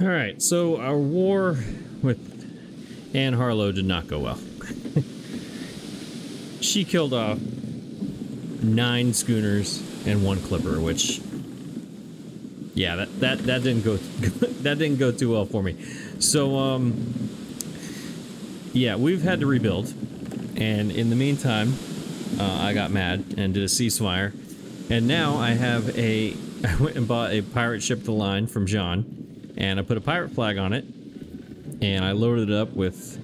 All right, so our war with Anne Harlow did not go well. she killed off nine schooners and one clipper, which yeah, that that that didn't go that didn't go too well for me. So um yeah, we've had to rebuild. And in the meantime, uh, I got mad and did a ceasefire. And now I have a I went and bought a pirate ship the line from John and I put a pirate flag on it and I loaded it up with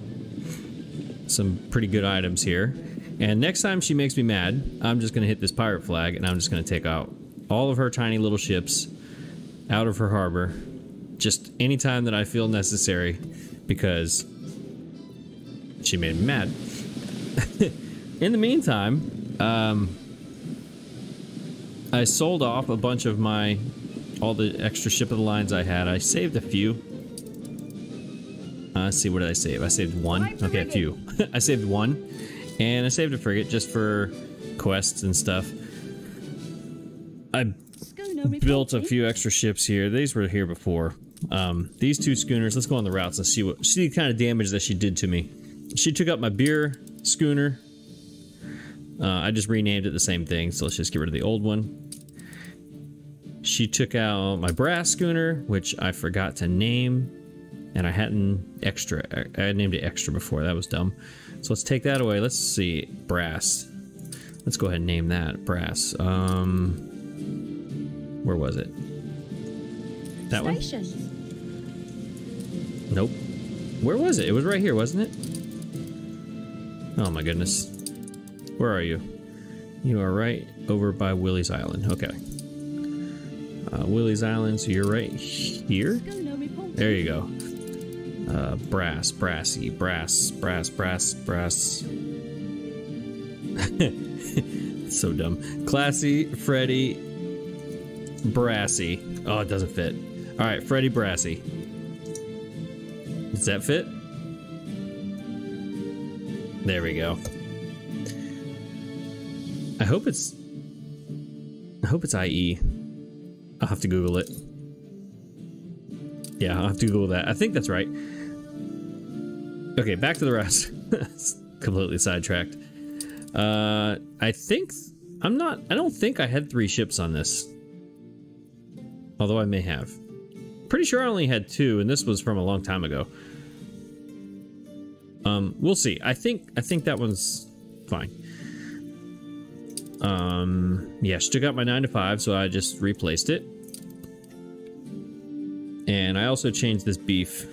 some pretty good items here. And next time she makes me mad, I'm just going to hit this pirate flag and I'm just going to take out all of her tiny little ships out of her harbor just anytime that I feel necessary because she made me mad. In the meantime, um, I sold off a bunch of my all the extra ship of the lines I had. I saved a few. Uh, let's see, what did I save? I saved one. Okay, a few. I saved one, and I saved a frigate just for quests and stuff. I built a few extra ships here. These were here before. Um, these two schooners. Let's go on the routes and see what see the kind of damage that she did to me. She took up my beer schooner. Uh, I just renamed it the same thing, so let's just get rid of the old one. She took out my brass schooner, which I forgot to name, and I hadn't extra. I had named it extra before. That was dumb. So let's take that away. Let's see, brass. Let's go ahead and name that brass. Um, where was it? That Station. one? Nope. Where was it? It was right here, wasn't it? Oh my goodness. Where are you? You are right over by Willie's Island. Okay. Uh, Willie's Island, so you're right here? There you go. Uh, brass, brassy, brass, brass, brass, brass. so dumb. Classy, Freddy, Brassy. Oh, it doesn't fit. All right, Freddy Brassy. Does that fit? There we go. I hope it's. I hope it's IE. I'll have to Google it. Yeah, I'll have to Google that. I think that's right. Okay, back to the rest. Completely sidetracked. Uh, I think I'm not. I don't think I had three ships on this. Although I may have. Pretty sure I only had two, and this was from a long time ago. Um, we'll see. I think I think that one's fine. Um, yeah, she took out my nine to five, so I just replaced it. And I also changed this beef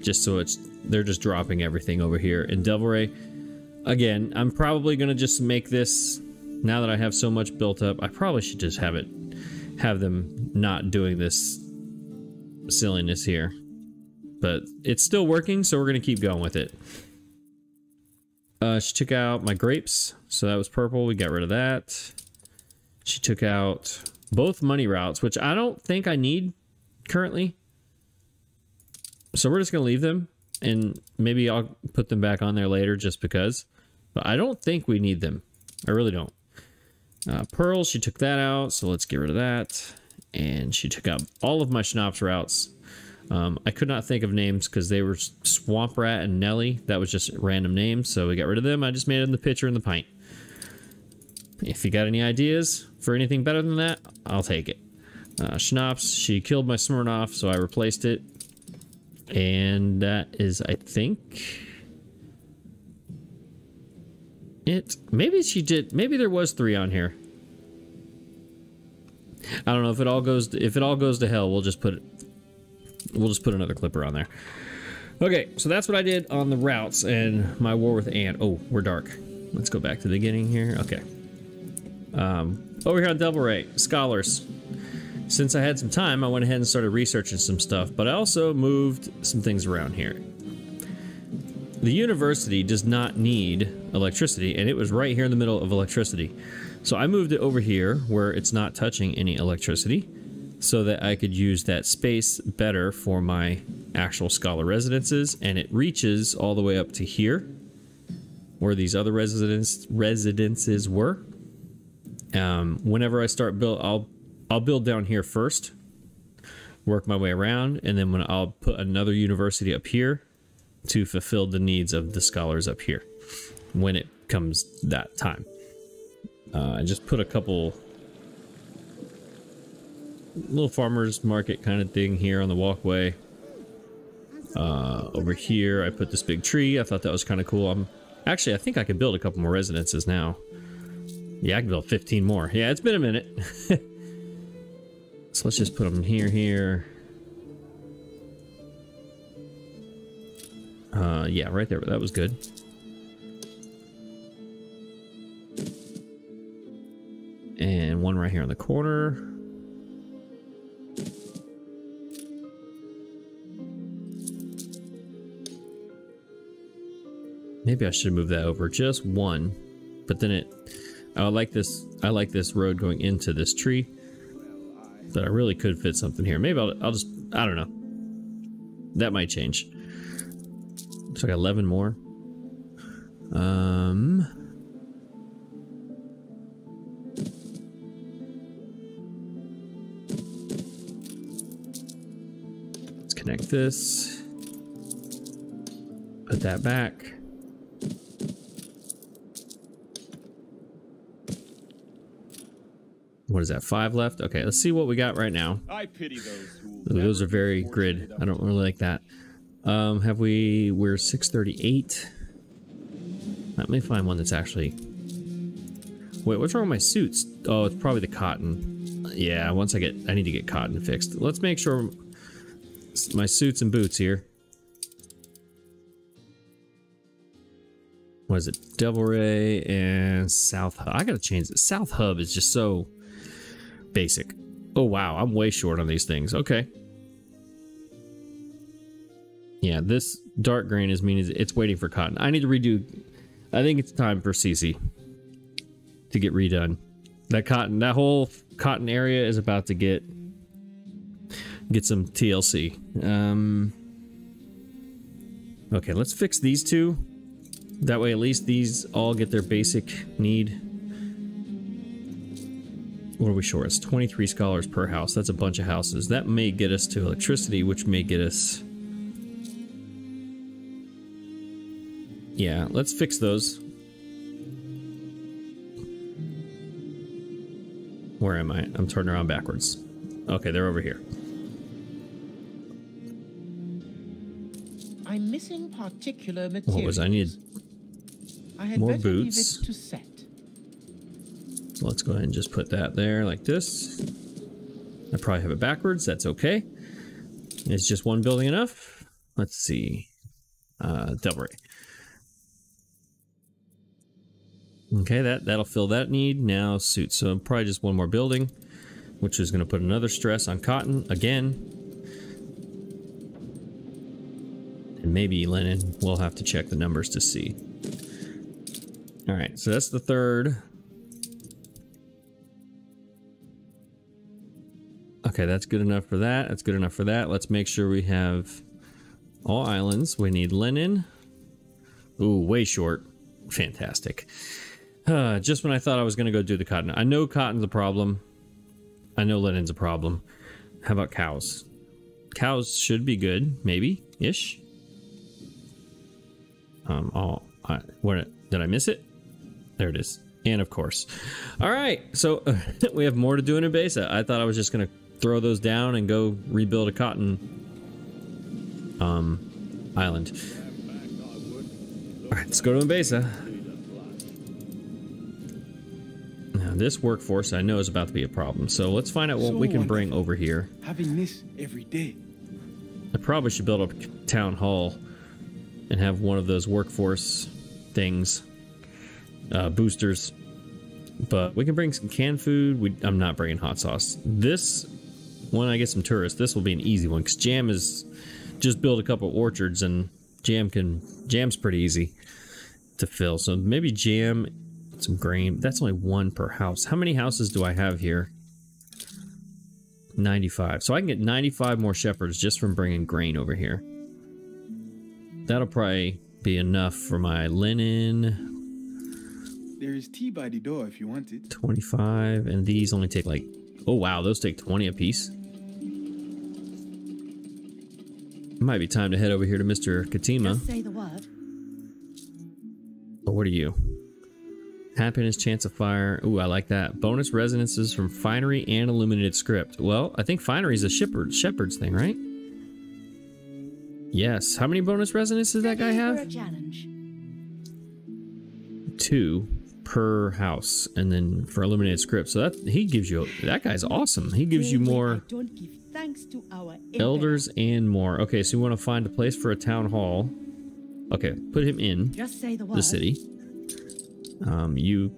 just so it's they're just dropping everything over here in Devil Ray. Again, I'm probably gonna just make this now that I have so much built up. I probably should just have it have them not doing this silliness here. But it's still working, so we're gonna keep going with it. Uh, she took out my grapes, so that was purple. We got rid of that. She took out both money routes, which I don't think I need currently. So we're just going to leave them and maybe I'll put them back on there later just because. But I don't think we need them. I really don't. Uh, Pearl, she took that out, so let's get rid of that. And she took out all of my schnapps routes. Um, I could not think of names because they were Swamp Rat and Nelly. That was just random names, so we got rid of them. I just made them the pitcher and the pint. If you got any ideas for anything better than that, I'll take it. Uh, Schnapps, she killed my Smirnoff, so I replaced it. And that is, I think, it. Maybe she did. Maybe there was three on here. I don't know if it all goes. If it all goes to hell, we'll just put it. We'll just put another clipper on there. Okay, so that's what I did on the routes and my war with Ant. Oh, we're dark. Let's go back to the beginning here. Okay. Um, over here on Devil Ray, Scholars. Since I had some time, I went ahead and started researching some stuff, but I also moved some things around here. The university does not need electricity, and it was right here in the middle of electricity. So I moved it over here where it's not touching any electricity so that I could use that space better for my actual scholar residences, and it reaches all the way up to here where these other residence residences were. Um, whenever I start build, I'll I'll build down here first. work my way around, and then when I'll put another university up here to fulfill the needs of the scholars up here when it comes that time. Uh, I just put a couple little farmers market kind of thing here on the walkway. Uh, over here, I put this big tree. I thought that was kind of cool. I'm actually, I think I could build a couple more residences now. Yeah, I can build 15 more. Yeah, it's been a minute. so let's just put them here, here. Uh, yeah, right there. That was good. And one right here in the corner. Maybe I should move that over just one, but then it, I like this, I like this road going into this tree, but I really could fit something here. Maybe I'll, I'll just, I don't know. That might change. So I got 11 more. Um, let's connect this. Put that back. What is that? Five left? Okay, let's see what we got right now. I pity those Those are very grid. I don't really like that. Um, have we... We're 638. Let me find one that's actually... Wait, what's wrong with my suits? Oh, it's probably the cotton. Yeah, once I get... I need to get cotton fixed. Let's make sure my suits and boots here. What is it? Devil Ray and South Hub. I gotta change it. South Hub is just so basic. Oh, wow. I'm way short on these things. Okay. Yeah, this dark green is meaning it's waiting for cotton. I need to redo. I think it's time for CC to get redone. That cotton, that whole cotton area is about to get get some TLC. Um, okay, let's fix these two. That way, at least these all get their basic need what are we short? It's 23 scholars per house. That's a bunch of houses. That may get us to electricity, which may get us... Yeah, let's fix those. Where am I? I'm turning around backwards. Okay, they're over here. I'm missing particular materials. What was I need? I had more boots. Let's go ahead and just put that there like this. I probably have it backwards. That's okay. Is just one building enough? Let's see. Uh, Devil Ray. Okay, that, that'll fill that need. Now suit. So probably just one more building, which is going to put another stress on cotton again. And maybe linen. We'll have to check the numbers to see. All right, so that's the third. Okay, that's good enough for that. That's good enough for that. Let's make sure we have all islands. We need linen. Ooh, way short. Fantastic. Uh, just when I thought I was going to go do the cotton. I know cotton's a problem. I know linen's a problem. How about cows? Cows should be good, maybe, ish. Um, oh, I, did I miss it? There it is. And of course. All right, so uh, we have more to do in Enbesa. I thought I was just going to throw those down and go rebuild a cotton um, island. Alright, let's go to Enbesa. Now, this workforce I know is about to be a problem, so let's find out what so we can bring over here. Having this every day. I probably should build a town hall and have one of those workforce things, uh, boosters. But we can bring some canned food. We, I'm not bringing hot sauce. This when I get some tourists, this will be an easy one because Jam is just build a couple orchards and Jam can Jam's pretty easy to fill. So maybe Jam, some grain. That's only one per house. How many houses do I have here? 95. So I can get 95 more shepherds just from bringing grain over here. That'll probably be enough for my linen. There is tea by the door if you want it. 25, and these only take like Oh wow, those take 20 a piece. Might be time to head over here to Mr. Ketema. Just say the word. But what are you? Happiness, chance of fire. Ooh, I like that. Bonus residents from finery and illuminated script. Well, I think finery is a shepherd, shepherd's thing, right? Yes. How many bonus residents does that guy have? Two per house and then for illuminated script so that he gives you that guy's awesome he gives you more I don't give thanks to our elders and more. Okay so you want to find a place for a town hall. Okay put him in. Just say the word. the city. Um you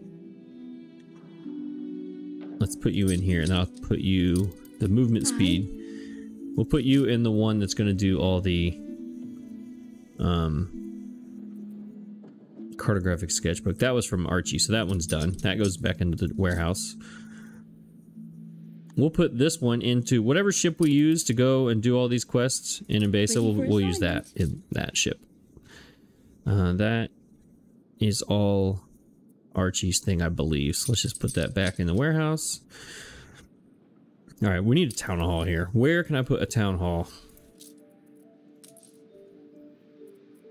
let's put you in here and i'll put you the movement speed. We'll put you in the one that's going to do all the um cartographic sketchbook. That was from archie so that one's done. That goes back into the warehouse we'll put this one into whatever ship we use to go and do all these quests in Enbesa, we'll, we'll use that in that ship uh, that is all Archie's thing, I believe. So let's just put that back in the warehouse. All right, we need a town hall here. Where can I put a town hall?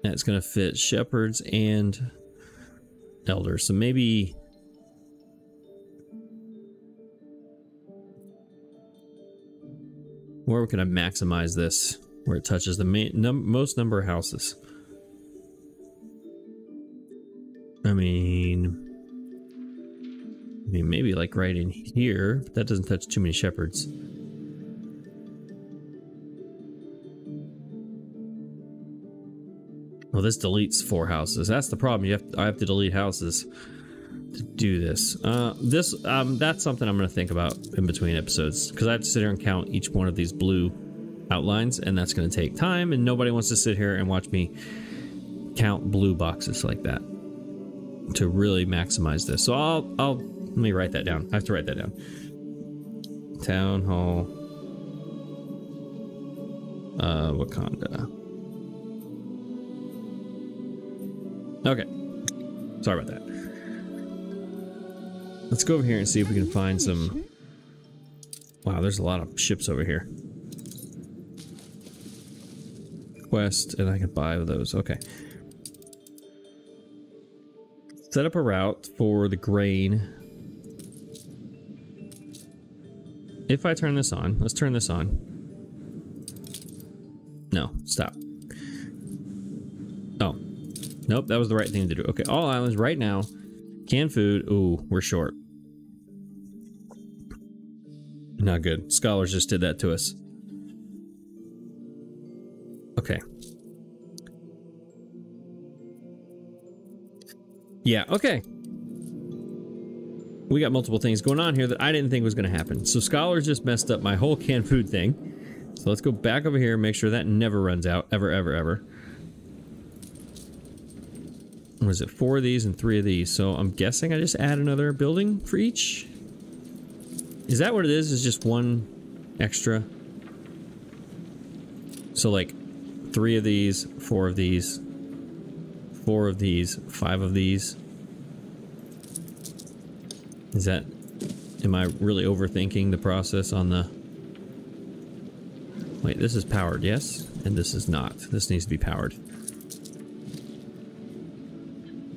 That's going to fit shepherds and elders. So maybe... Where can I maximize this? Where it touches the main, num most number of houses. I mean... I mean, maybe like right in here. But that doesn't touch too many shepherds. Well, this deletes four houses. That's the problem. You have I have to delete houses to do this. Uh, this um, that's something I'm going to think about in between episodes because I have to sit here and count each one of these blue outlines, and that's going to take time. And nobody wants to sit here and watch me count blue boxes like that to really maximize this. So I'll I'll let me write that down. I have to write that down. Town hall. Uh, Wakanda. Okay. Sorry about that. Let's go over here and see if we can find some. Wow, there's a lot of ships over here. Quest, and I can buy those. Okay. Set up a route for the grain. If I turn this on, let's turn this on. No, stop. Oh. Nope, that was the right thing to do. Okay, all islands right now. Canned food. Ooh, we're short. Not good. Scholars just did that to us. Okay. Yeah, okay. We got multiple things going on here that I didn't think was going to happen. So Scholars just messed up my whole canned food thing. So let's go back over here and make sure that never runs out. Ever, ever, ever. Was it four of these and three of these? So I'm guessing I just add another building for each? Is that what it is? Is just one extra? So like three of these, four of these, four of these, five of these. Is that, am I really overthinking the process on the, wait, this is powered, yes? And this is not. This needs to be powered.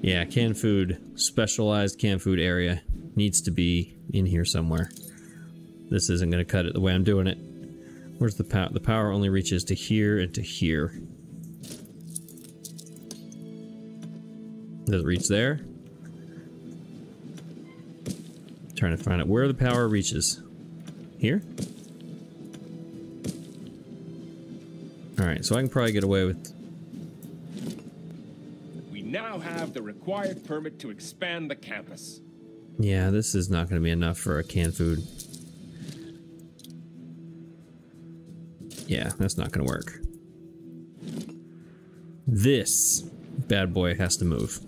Yeah, canned food, specialized canned food area needs to be in here somewhere. This isn't going to cut it the way I'm doing it. Where's the power? The power only reaches to here and to here. Does it reach there? Trying to find out where the power reaches. Here? Alright, so I can probably get away with... Have the required permit to expand the campus. Yeah, this is not going to be enough for a canned food. Yeah, that's not going to work. This bad boy has to move.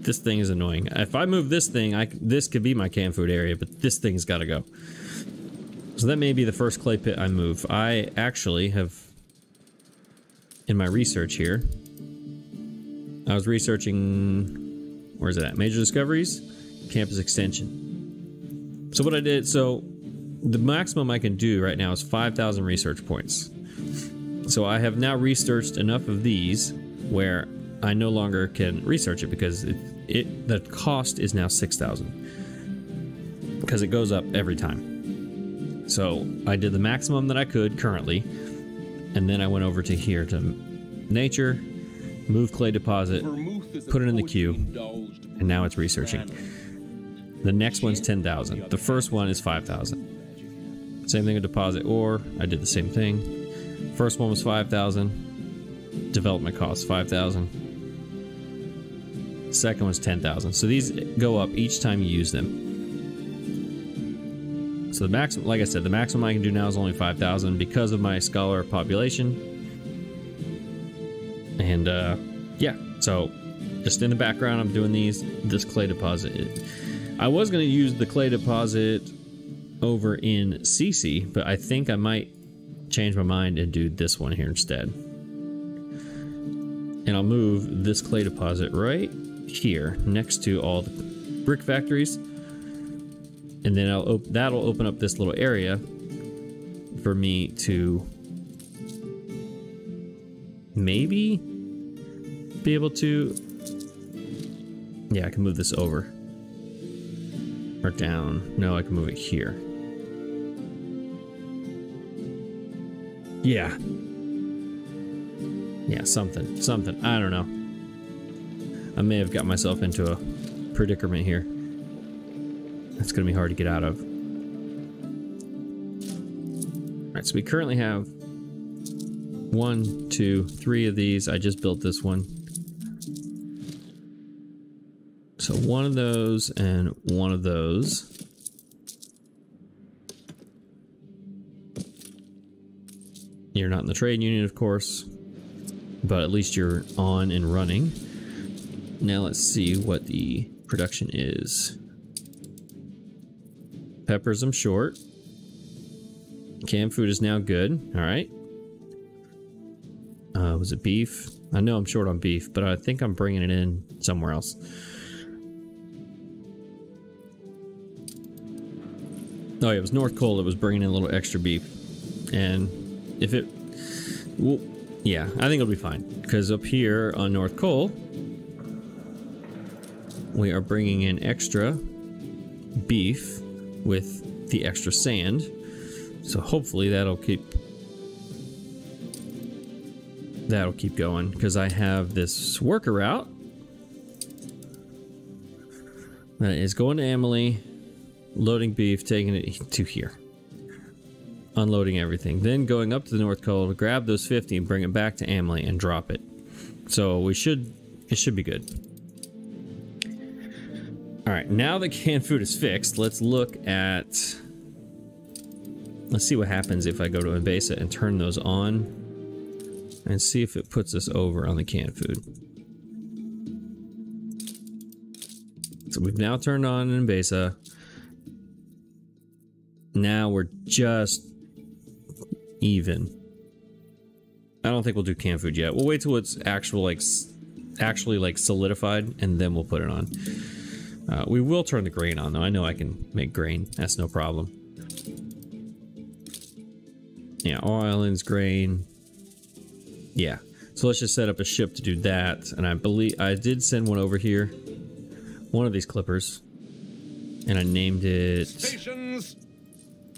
This thing is annoying. If I move this thing, I this could be my canned food area, but this thing's got to go. So that may be the first clay pit I move. I actually have, in my research here, I was researching, where is it at? Major Discoveries, Campus Extension. So what I did, so the maximum I can do right now is 5,000 research points. So I have now researched enough of these where I no longer can research it because it, it the cost is now 6000 because it goes up every time. So I did the maximum that I could currently and then I went over to here to nature, move clay deposit, put it in the queue, and now it's researching. The next one's 10,000. The first one is 5,000. Same thing with deposit ore. I did the same thing. First one was 5,000. Development cost 5,000. Second one's 10,000. So these go up each time you use them. So the maximum, like I said, the maximum I can do now is only 5,000 because of my scholar population. And uh, yeah, so just in the background, I'm doing these. This clay deposit. I was going to use the clay deposit over in CC, but I think I might change my mind and do this one here instead. And I'll move this clay deposit right here next to all the brick factories. And then I'll op that'll open up this little area for me to maybe be able to yeah I can move this over or down. No I can move it here. Yeah. Yeah something something. I don't know. I may have got myself into a predicament here. That's gonna be hard to get out of. Alright, so we currently have one, two, three of these. I just built this one. So one of those and one of those. You're not in the trade union, of course, but at least you're on and running. Now let's see what the production is. Peppers I'm short. Canned food is now good. All right. Uh, was it beef? I know I'm short on beef, but I think I'm bringing it in somewhere else. Oh, yeah, it was North Cole that was bringing in a little extra beef. And if it... Well, yeah, I think it'll be fine. Because up here on North Cole, we are bringing in extra beef with the extra sand. So hopefully that'll keep that'll keep going because I have this worker out. That is going to Emily, loading beef, taking it to here, unloading everything, then going up to the North Cole to grab those 50 and bring it back to Emily and drop it. So we should, it should be good. All right, now that canned food is fixed, let's look at, let's see what happens if I go to Enbesa and turn those on and see if it puts us over on the canned food. So we've now turned on an Enbesa. Now we're just even. I don't think we'll do canned food yet. We'll wait till it's actual like actually like solidified and then we'll put it on. Uh, we will turn the grain on though. I know I can make grain. That's no problem. Yeah, all islands, grain. Yeah. So let's just set up a ship to do that. And I believe I did send one over here. One of these clippers. And I named it... Stations.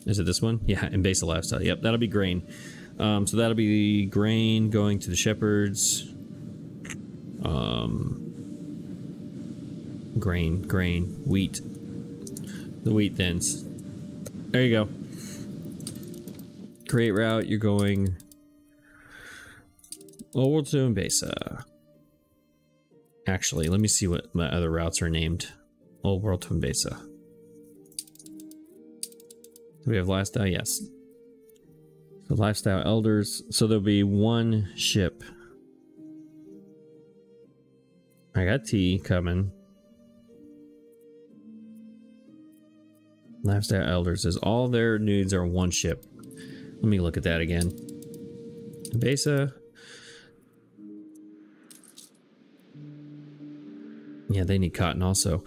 Is it this one? Yeah, Enbesa Lifestyle. Yep, that'll be grain. Um, so that'll be grain going to the shepherds. Um, grain, grain, wheat. The wheat thins. There you go. Create route, you're going over to Enbesa. Actually, let me see what my other routes are named. Old World to Enbesa. Do we have lifestyle? Yes. So lifestyle elders. So there'll be one ship. I got T coming. Lifestyle elders is all their nudes are one ship. Let me look at that again. Besa. Yeah, they need cotton also.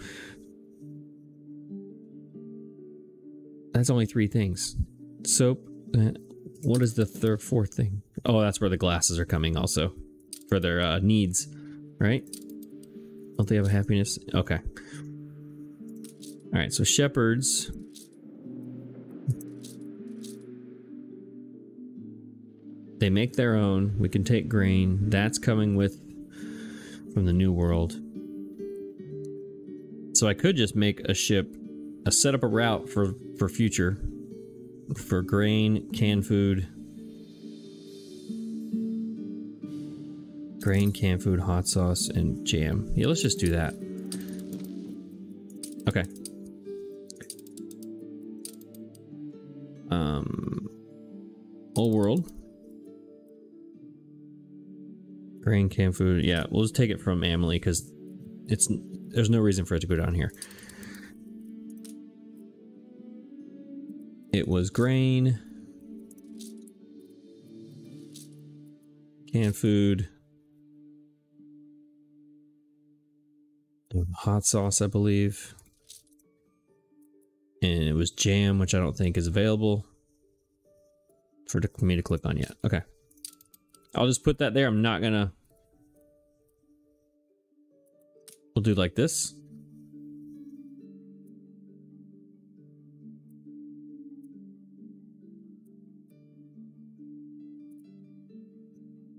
That's only three things. Soap. Uh, what is the third, fourth thing? Oh, that's where the glasses are coming also for their uh, needs, right? Don't they have a happiness? Okay. All right, so shepherds. They make their own. We can take grain. That's coming with from the new world. So I could just make a ship, a set up a route for for future, for grain, canned food, grain, canned food, hot sauce, and jam. Yeah, let's just do that. Okay. Um, old world. Grain, canned food. Yeah, we'll just take it from Emily because it's there's no reason for it to go down here. It was grain, canned food, hot sauce, I believe, and it was jam, which I don't think is available for me to click on yet. Okay. I'll just put that there. I'm not gonna. We'll do like this.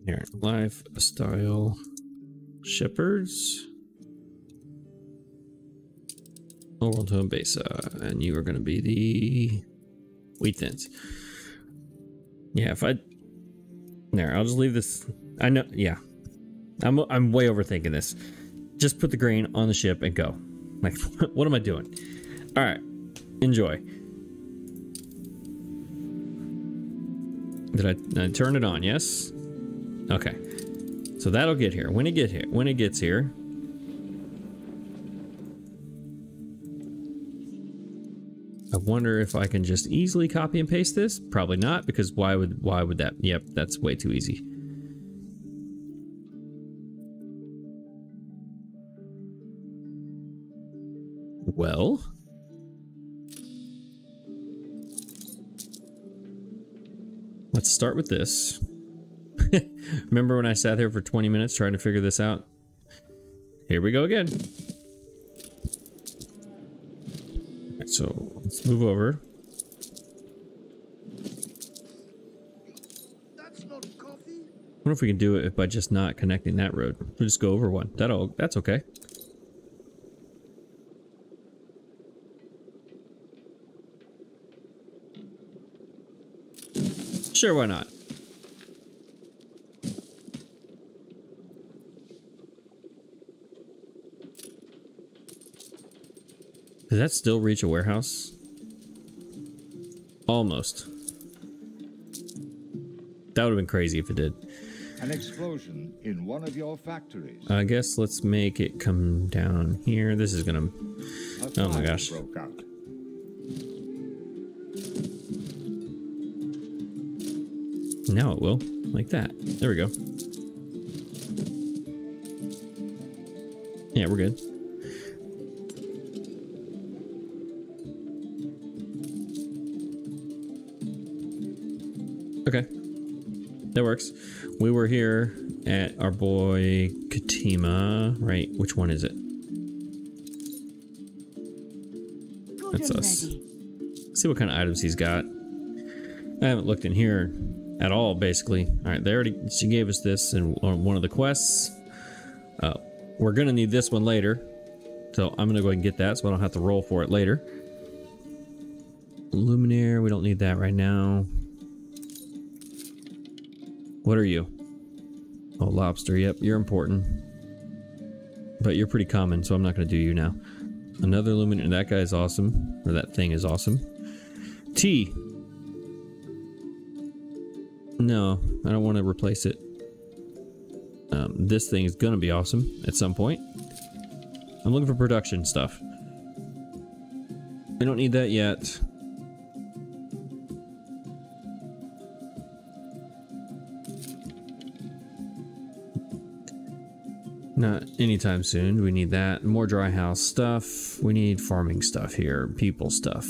Here, lifestyle shepherds. World Home Besa, and you are going to be the wheat thins. Yeah, if I there, I'll just leave this. I know, yeah. I'm, I'm way overthinking this. Just put the grain on the ship and go. Like, what am I doing? All right, enjoy. Did I, I turn it on? Yes. Okay. So that'll get here. When it get here, when it gets here, I wonder if I can just easily copy and paste this. Probably not, because why would why would that? Yep, that's way too easy. Well. Let's start with this. Remember when I sat here for 20 minutes trying to figure this out? Here we go again. So let's move over. I wonder if we can do it by just not connecting that road. We'll just go over one. That'll that's okay. Sure, why not? Does that still reach a warehouse? Almost. That would have been crazy if it did. An explosion in one of your factories. I guess let's make it come down here. This is gonna... Oh my gosh. Now it will. Like that. There we go. Yeah, we're good. Okay. That works. We were here at our boy Ketema, right? Which one is it? That's us. See what kind of items he's got. I haven't looked in here at all, basically. All right, they already she gave us this in on one of the quests. Uh, we're gonna need this one later, so I'm gonna go ahead and get that, so I don't have to roll for it later. Luminaire, we don't need that right now. What are you? Oh, lobster. Yep, you're important. But you're pretty common, so I'm not to do you now. Another luminaire. That guy is awesome. Or that thing is awesome. T. No, I don't want to replace it. Um, this thing is going to be awesome at some point. I'm looking for production stuff. We don't need that yet. Not anytime soon. We need that. More dry house stuff. We need farming stuff here. People stuff.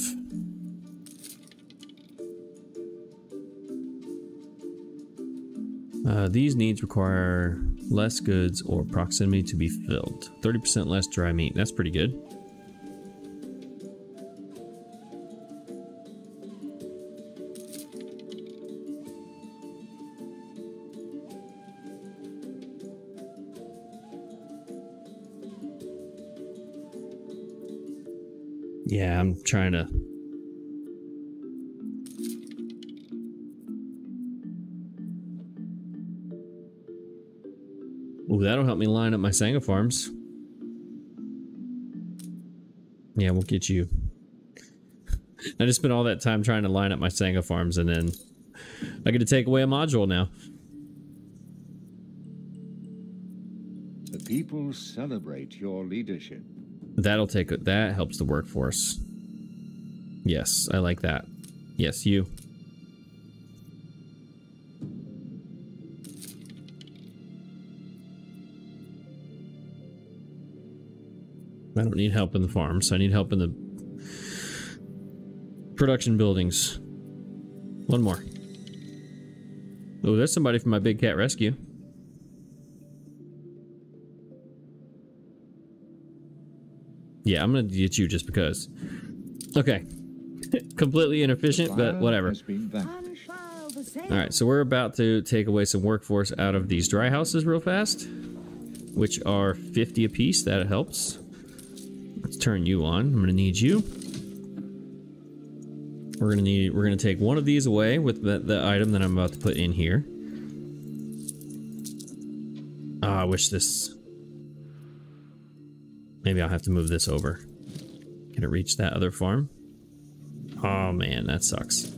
These needs require less goods or proximity to be filled. 30% less dry meat. That's pretty good. Yeah, I'm trying to Ooh, that'll help me line up my Sanga farms. Yeah, we'll get you. I just spent all that time trying to line up my Sanga farms and then I get to take away a module now. The people celebrate your leadership. That'll take that helps the workforce. Yes, I like that. Yes, you. I don't need help in the farms. I need help in the production buildings. One more. Oh, there's somebody from my big cat rescue. Yeah, I'm gonna get you just because. Okay. Completely inefficient, but whatever. has been vanquished. All right, so we're about to take away some workforce out of these dry houses real fast, which are 50 apiece. That helps. Turn you on. I'm gonna need you. We're gonna need. We're gonna take one of these away with the, the item that I'm about to put in here. Ah, I wish this. Maybe I'll have to move this over. Can it reach that other farm? Oh man, that sucks.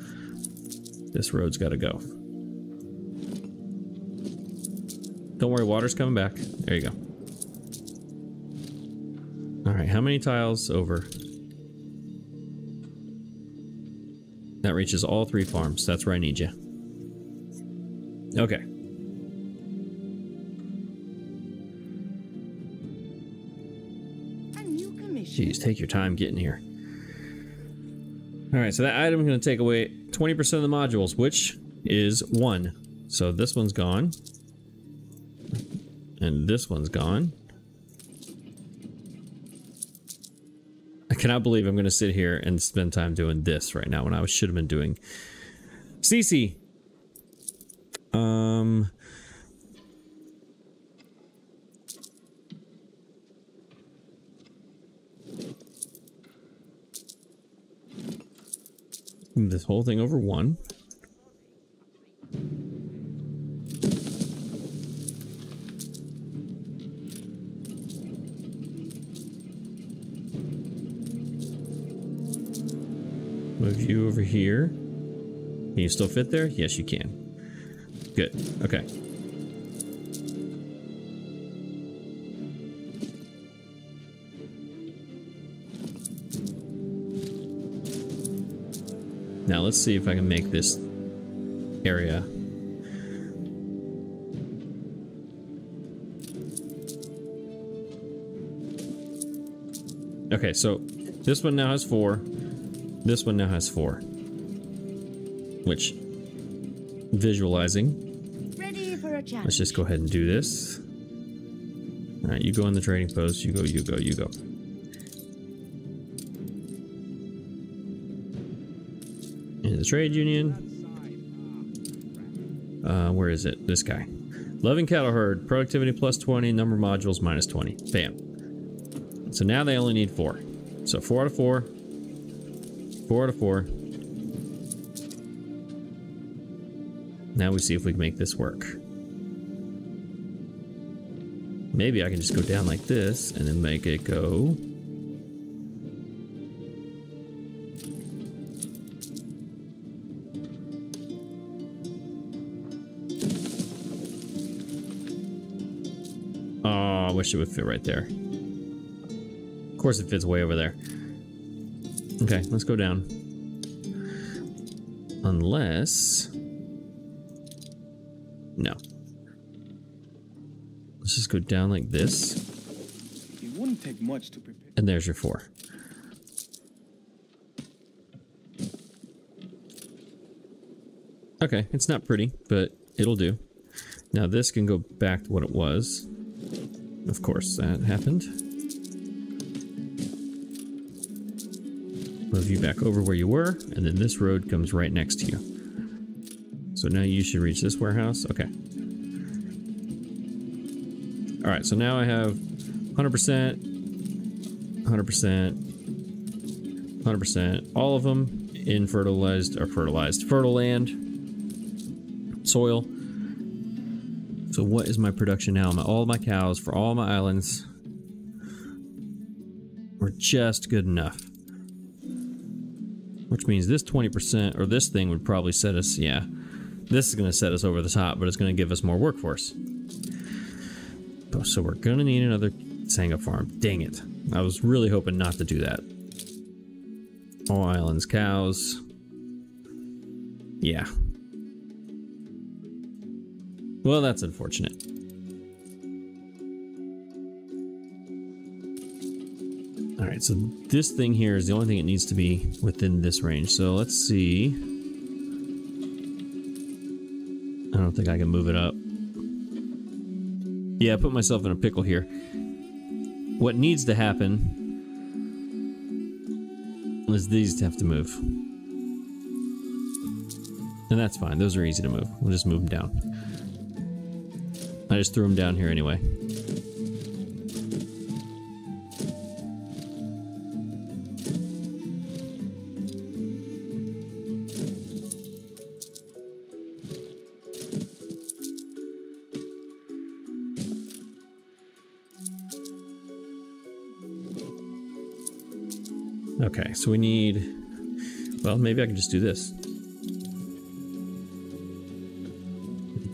This road's got to go. Don't worry, water's coming back. There you go. How many tiles over? That reaches all three farms. That's where I need you. Okay. Jeez, take your time getting here. All right, so that item is going to take away 20% of the modules, which is one. So this one's gone. And this one's gone. Cannot believe I'm going to sit here and spend time doing this right now when I should have been doing CC. Um, this whole thing over one. Here. Can you still fit there? Yes, you can. Good. Okay. Now let's see if I can make this area. Okay, so this one now has four. This one now has four. Which, visualizing, Ready for a challenge. let's just go ahead and do this. Alright, you go in the trading post, you go, you go, you go. In the trade union. Uh, where is it? This guy. Loving cattle herd, productivity plus 20, number modules minus 20. Bam. So now they only need four. So four out of four. Four out of four. Now we see if we can make this work. Maybe I can just go down like this and then make it go. Oh, I wish it would fit right there. Of course it fits way over there. Okay, let's go down. Unless... Let's just go down like this. It wouldn't take much to prepare. And there's your four. Okay, it's not pretty, but it'll do. Now this can go back to what it was. Of course, that happened. Move you back over where you were, and then this road comes right next to you. So now you should reach this warehouse. Okay. Alright, so now I have 100%, 100%, 100%, all of them in fertilized, or fertilized, fertile land, soil. So what is my production now? My, all my cows for all my islands were just good enough. Which means this 20% or this thing would probably set us, yeah. This is going to set us over the top, but it's going to give us more workforce. So we're to need another Sanga farm. Dang it. I was really hoping not to do that. All islands, cows. Yeah. Well, that's unfortunate. Alright, so this thing here is the only thing it needs to be within this range. So let's see. I don't think I can move it up. Yeah, I put myself in a pickle here. What needs to happen is these have to move. And that's fine. Those are easy to move. We'll just move them down. I just threw them down here anyway. Okay, so we need... Well, maybe I can just do this.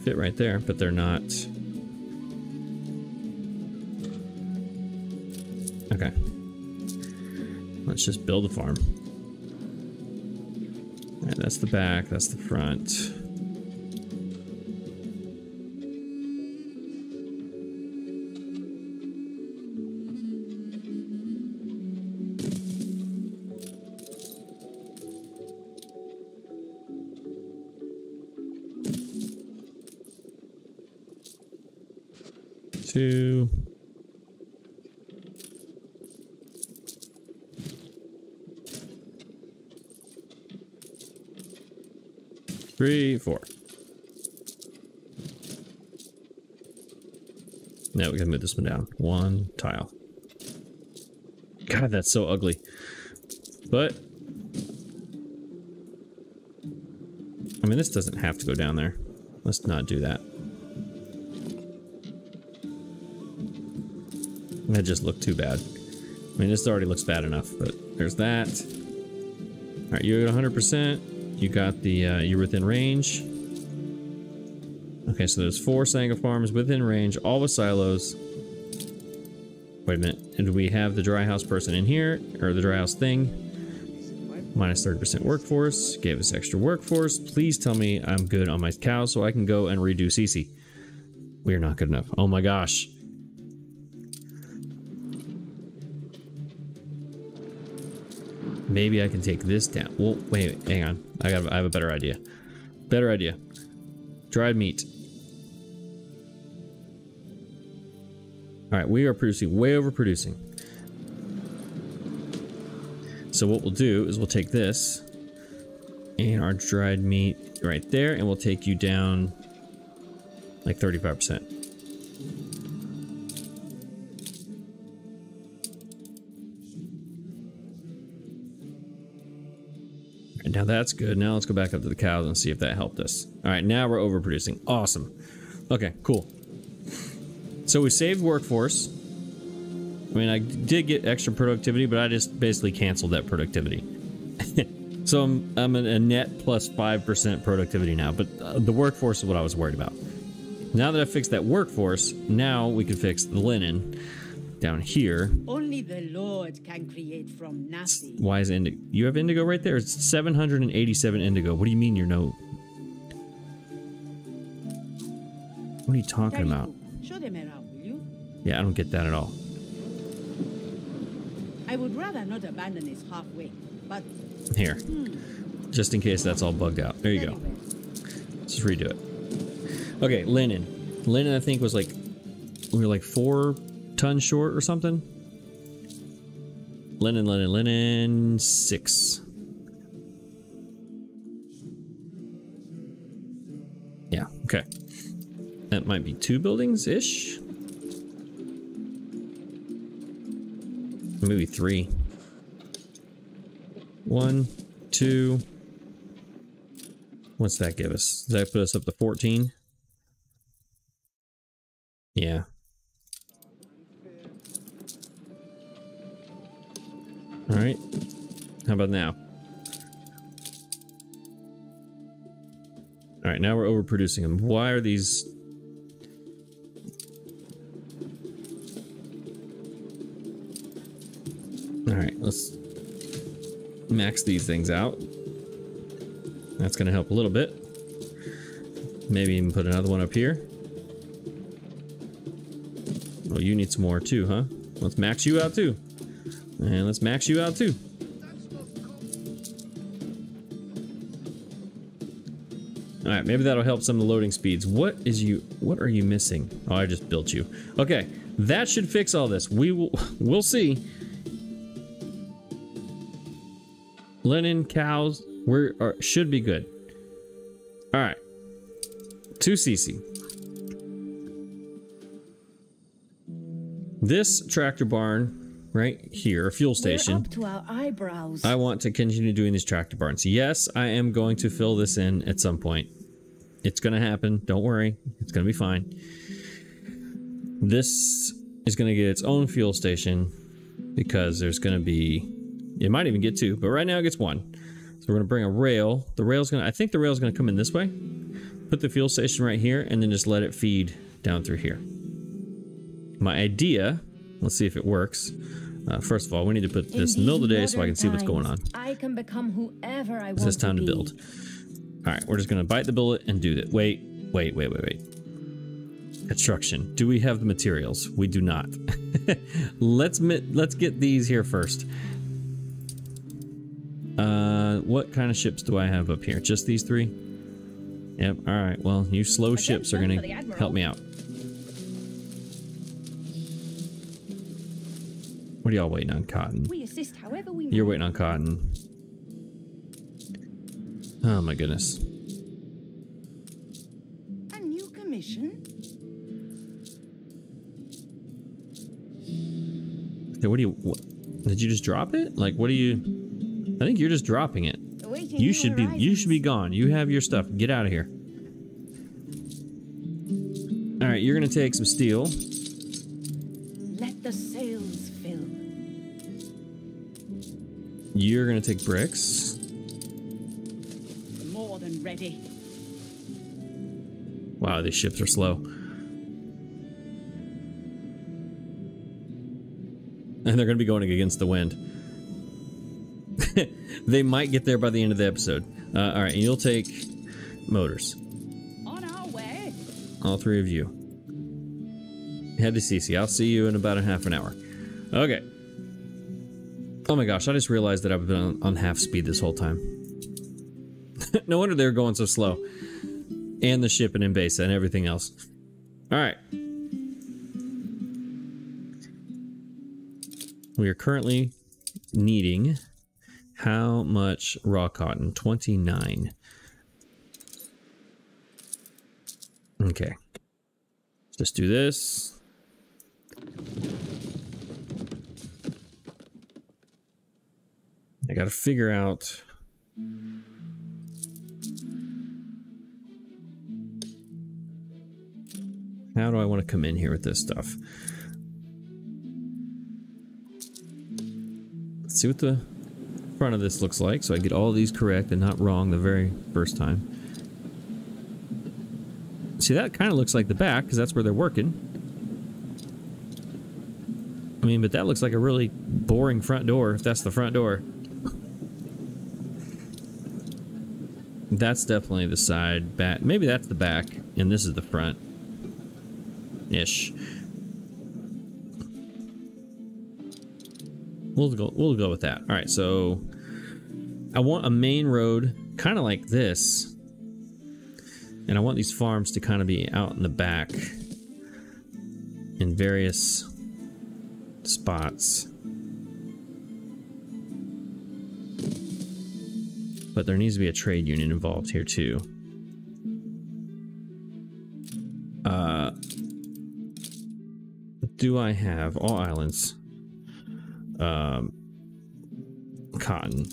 Fit right there, but they're not... Okay. Let's just build a farm. Alright, that's the back, that's the front. This one down. One tile. God, that's so ugly. But I mean, this doesn't have to go down there. Let's not do that. That just looked too bad. I mean, this already looks bad enough, but there's that. All right, you're at 100%. You got the, uh, you're within range. Okay, so there's four Sanga farms within range, all with silos. Wait a minute, and we have the dry house person in here, or the dry house thing? Minus 30% workforce, gave us extra workforce. Please tell me I'm good on my cows so I can go and redo Cece. We are not good enough. Oh my gosh. Maybe I can take this down. Well, wait, hang on. I got. I have a better idea. Better idea. Dried meat. All right, we are producing way overproducing. So what we'll do is we'll take this and our dried meat right there, and we'll take you down like 35%. now that's good. Now let's go back up to the cows and see if that helped us. All right, now we're overproducing. Awesome. Okay, cool. So we saved workforce. I mean, I did get extra productivity, but I just basically canceled that productivity. so I'm, I'm a net plus 5% productivity now, but uh, the workforce is what I was worried about. Now that I fixed that workforce, now we can fix the linen down here. Only the Lord can create from nothing. Why is indigo? You have indigo right there? It's 787 indigo. What do you mean you're no... What are you talking about? Show them around, will you? Yeah, I don't get that at all. I would rather not abandon this halfway, but Here. Hmm. Just in case that's all bugged out. There you go. Let's just redo it. Okay, linen. Linen, I think, was like we were like four tons short or something. Linen, linen, linen, six. Yeah, okay. That might be two buildings ish. Maybe three. One, two. What's that give us? Does that put us up to 14? Yeah. All right. How about now? All right, now we're overproducing them. Why are these All right, let's max these things out. That's going to help a little bit. Maybe even put another one up here. Oh, you need some more too, huh? Let's max you out too. And let's max you out too. All right, maybe that'll help some of the loading speeds. What is you? What are you missing? Oh, I just built you. Okay, that should fix all this. We will. We'll see. Linen, cows, we're are, should be good. All right, two CC. This tractor barn right here, a fuel station. Up to our eyebrows. I want to continue doing these tractor barns. Yes, I am going to fill this in at some point. It's going to happen. Don't worry. It's going to be fine. This is going to get its own fuel station because there's going to be, it might even get two, but right now it gets one. So we're going to bring a rail. The rail's going to, I think the rail's going to come in this way. Put the fuel station right here and then just let it feed down through here. My idea, let's see if it works. Uh, first of all, we need to put this in the middle of the day so I can see what's going on. I can become whoever I want It's time to be. build. All right, we're just gonna bite the bullet and do that. Wait, wait, wait, wait, wait. Construction. Do we have the materials? We do not. let's let's get these here first. Uh, what kind of ships do I have up here? Just these three? Yep. All right. Well, you slow ships are gonna for the Admiral. help me out. What are y'all waiting on, Cotton? We assist however we You're waiting on Cotton. Oh my goodness. A new commission? Hey, what do you? What, did you just drop it? Like, what do you? I think you're just dropping it. You should be. You should be gone. You have your stuff. Get out of here. All right, you're gonna take some steel. Let the sails fill. You're gonna take bricks. More than ready. Wow, these ships are slow. And they're gonna be going against the wind. They might get there by the end of the episode. Uh, all right, and you'll take motors. On our way. All three of you. Head to Cece. I'll see you in about a half an hour. Okay. Oh my gosh, I just realized that I've been on, on half speed this whole time. no wonder they're going so slow. And the ship and Enbesa and everything else. Alright. We are currently needing how much raw cotton? 29. Okay. Just do this. I gotta figure out. How do I want to come in here with this stuff? Let's see what the front of this looks like so I get all these correct and not wrong the very first time. See, that kind of looks like the back, because that's where they're working. I mean, but that looks like a really boring front door, if that's the front door. That's definitely the side back. Maybe that's the back, and this is the front. Ish. We'll go. We'll go with that. All right. So, I want a main road, kind of like this, And I want these farms to kind of be out in the back in various spots. But there needs to be a trade union involved here too. Uh, do I have all islands? Um, cotton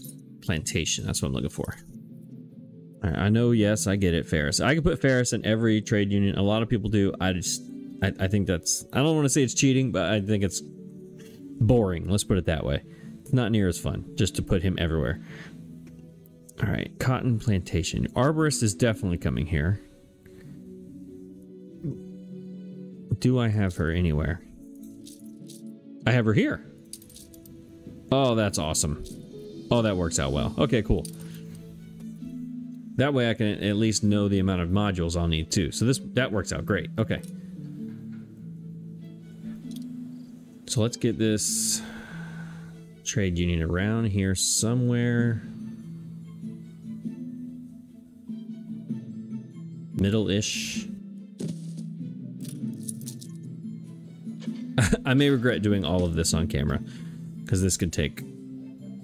plantation. That's what I'm looking for. I know. Yes, I get it. Ferris. I can put Ferris in every trade union. A lot of people do. I just, I, I think that's. I don't want to say it's cheating, but I think it's boring. Let's put it that way. It's not near as fun just to put him everywhere. All right, cotton plantation. Arborist is definitely coming here. Do I have her anywhere? I have her here. Oh, that's awesome. Oh, that works out well. Okay, cool. That way I can at least know the amount of modules I'll need too. So this that works out great. Okay. So let's get this trade union around here somewhere. Middle-ish. I may regret doing all of this on camera because this could take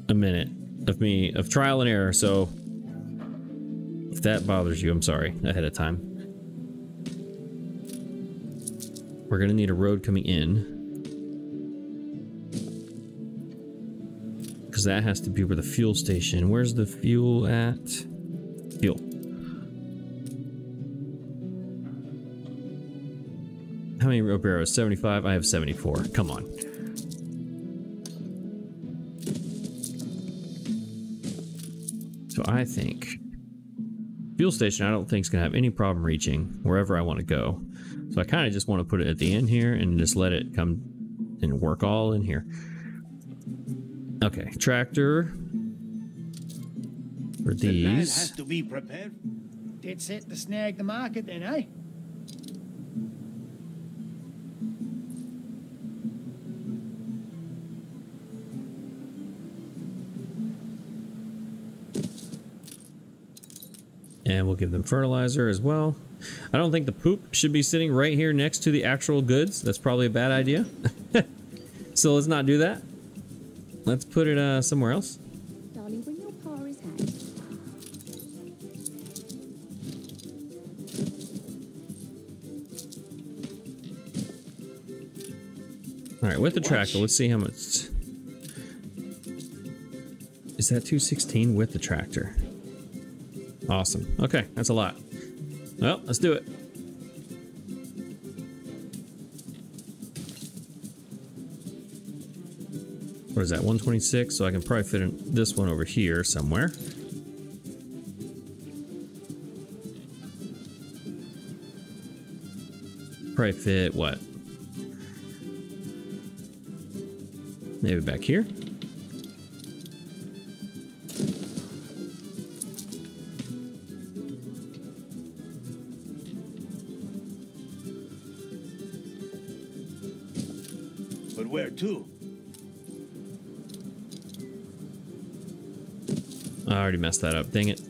a minute of me of trial and error. So if that bothers you, I'm sorry ahead of time. We're gonna need a road coming in because that has to be where the fuel station. Where's the fuel at? Fuel. How many rope arrows? 75? I have 74. Come on. I think fuel station I don't think is gonna have any problem reaching wherever I want to go. So I kind of just want to put it at the end here and just let it come and work all in here. Okay, tractor for The lad these. has to be prepared. Dead set to snag the market then, eh? And we'll give them fertilizer as well. I don't think the poop should be sitting right here next to the actual goods. That's probably a bad idea. so let's not do that. Let's put it uh, somewhere else. Darling, bring your pa his. All right, with the tractor, let's see how much. Is that 216 with the tractor? Awesome. Okay, that's a lot. Well, let's do it. What is that, 126? So I can probably fit in this one over here somewhere. Probably fit what? Maybe back here. That up. Dang it.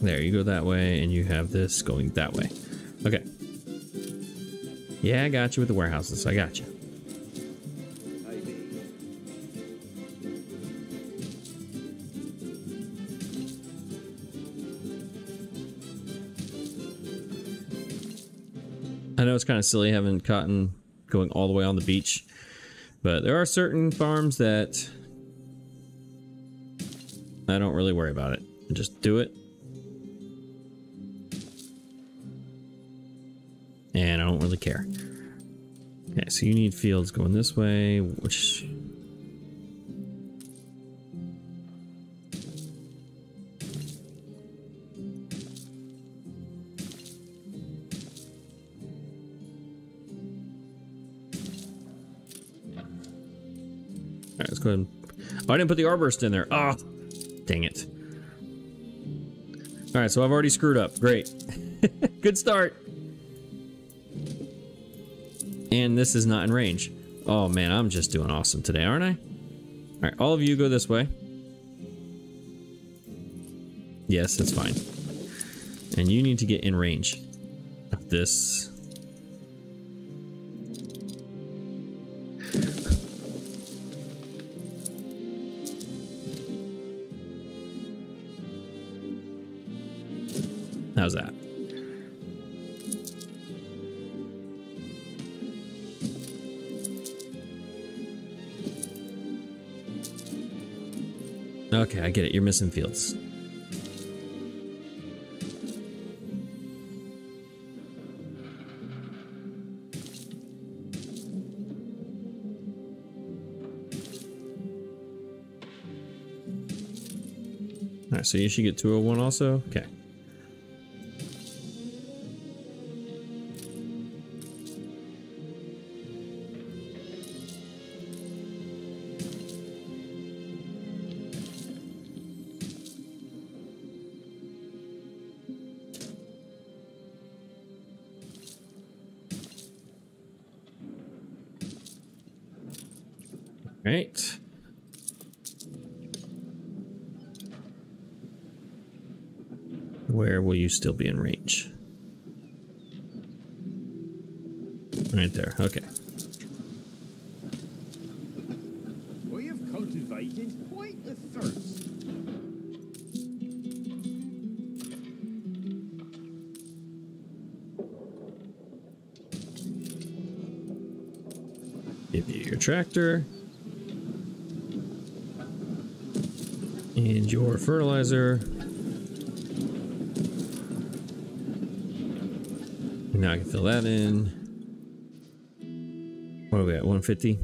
There, you go that way, and you have this going that way. Okay. Yeah, I got you with the warehouses. I got you. It's kind of silly having cotton going all the way on the beach, but there are certain farms that I don't really worry about it. I just do it. And I don't really care. Okay, so you need fields going this way, which didn't put the arborist in there. Ah, dang it. All right, so I've already screwed up. Great. Good start. And this is not in range. Oh man, I'm just doing awesome today, aren't I? All right, all of you go this way. Yes, that's fine. And you need to get in range of this. How's that? Okay, I get it. You're missing fields. Alright, so you should get 201 also? Okay. Still be in range? Right there. Okay. We have cultivated quite the thirst. Give you your tractor. And your fertilizer. Now I can fill that in. What are we at? 150?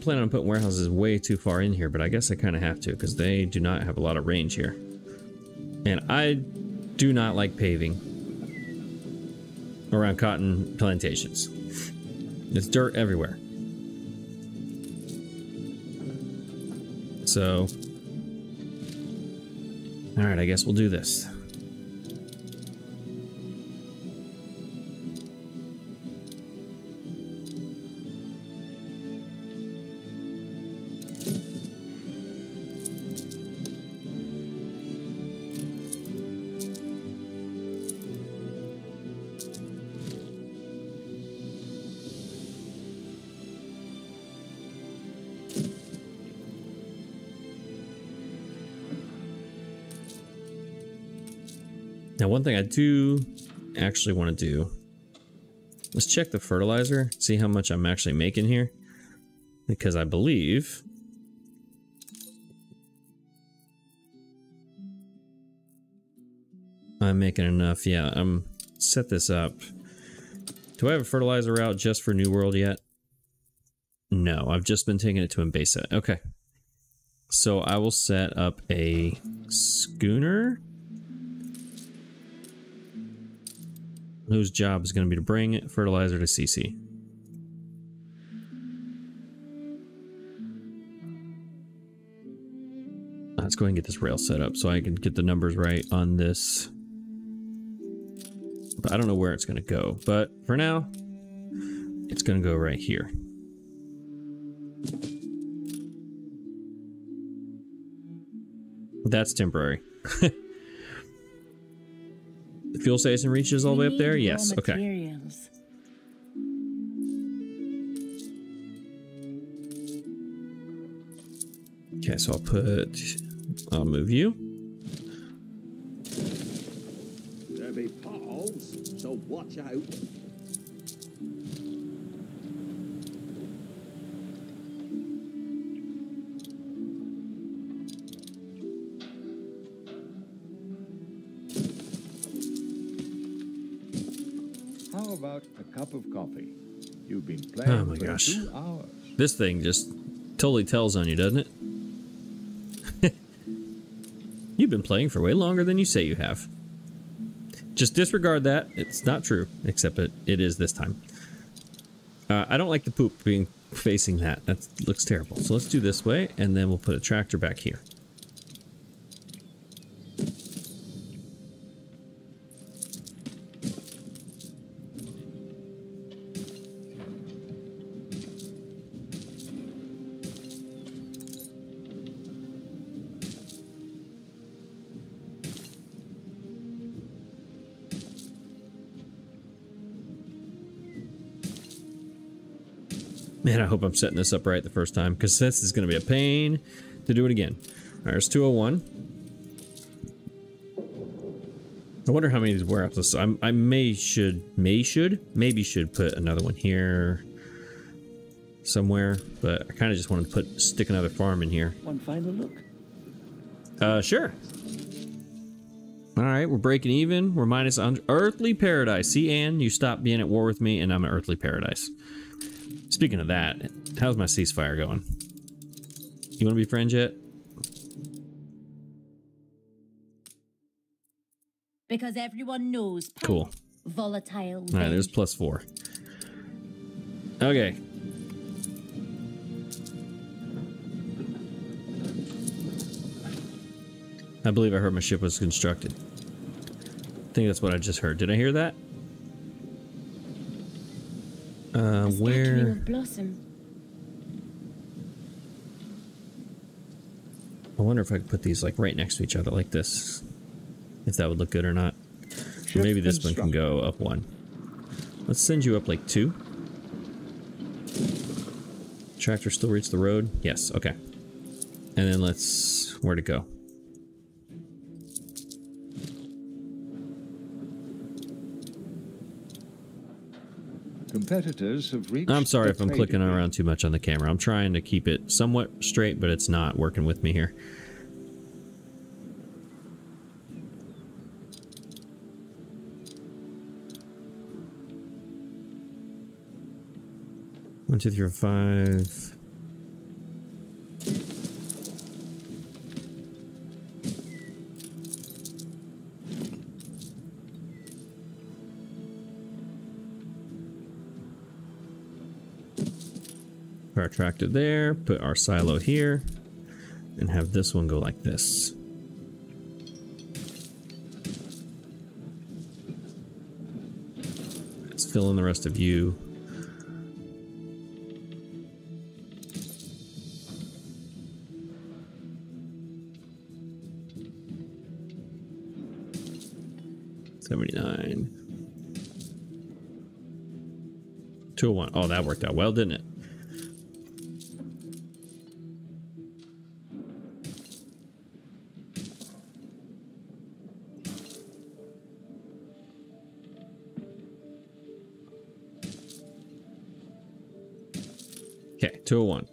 Planning on putting warehouses way too far in here, but I guess I kind of have to because they do not have a lot of range here. And I do not like paving around cotton plantations. It's dirt everywhere. So, all right, I guess we'll do this. Now, one thing I do actually want to do, let's check the fertilizer, see how much I'm actually making here. Because I believe I'm making enough. Yeah, I'm set this up. Do I have a fertilizer route just for New World yet? No, I've just been taking it to Enbesa. Okay. So I will set up a schooner. Whose job is going to be to bring fertilizer to CC. Let's go ahead and get this rail set up so I can get the numbers right on this. But I don't know where it's going to go. But for now, it's going to go right here. That's temporary. The fuel station reaches all the way up there? Yes, okay. Okay, so I'll put, I'll move you. There be potholes, so watch out. Cup of coffee? You've been playing Oh my for gosh. two hours. This thing just totally tells on you, doesn't it? You've been playing for way longer than you say you have. Just disregard that. It's not true, except it, it is this time. Uh, I don't like the poop being facing that. That looks terrible. So let's do this way, and then we'll put a tractor back here. Hope I'm setting this up right the first time, because this is going to be a pain to do it again. All right, there's 201. I wonder how many of these warehouses. I'm, I may should, may should, maybe should put another one here somewhere, but I kind of just want to put stick another farm in here. One final look. Uh, sure. All right, we're breaking even. We're minus 100. Earthly paradise. See, Anne, you stopped being at war with me, and I'm at earthly paradise. Speaking of that, how's my ceasefire going? You want to be friends yet? Because everyone knows. Cool. Volatile. All right, there's plus four. Okay. I believe I heard my ship was constructed. I think that's what I just heard. Did I hear that? Uh, where? Blossom. I wonder if I could put these like right next to each other like this. If that would look good or not. Or maybe this one can go up one. Let's send you up like two. Tractor still reach the road? Yes, okay. And then let's where to go? Competitors have reached. I'm sorry if I'm clicking around too much on the camera. I'm trying to keep it somewhat straight, but it's not working with me here. One, two, three, five. Our tractor there, put our silo here, and have this one go like this. Let's fill in the rest of you. Seventy-nine. Two oh one. Oh, that worked out well, didn't it? 201.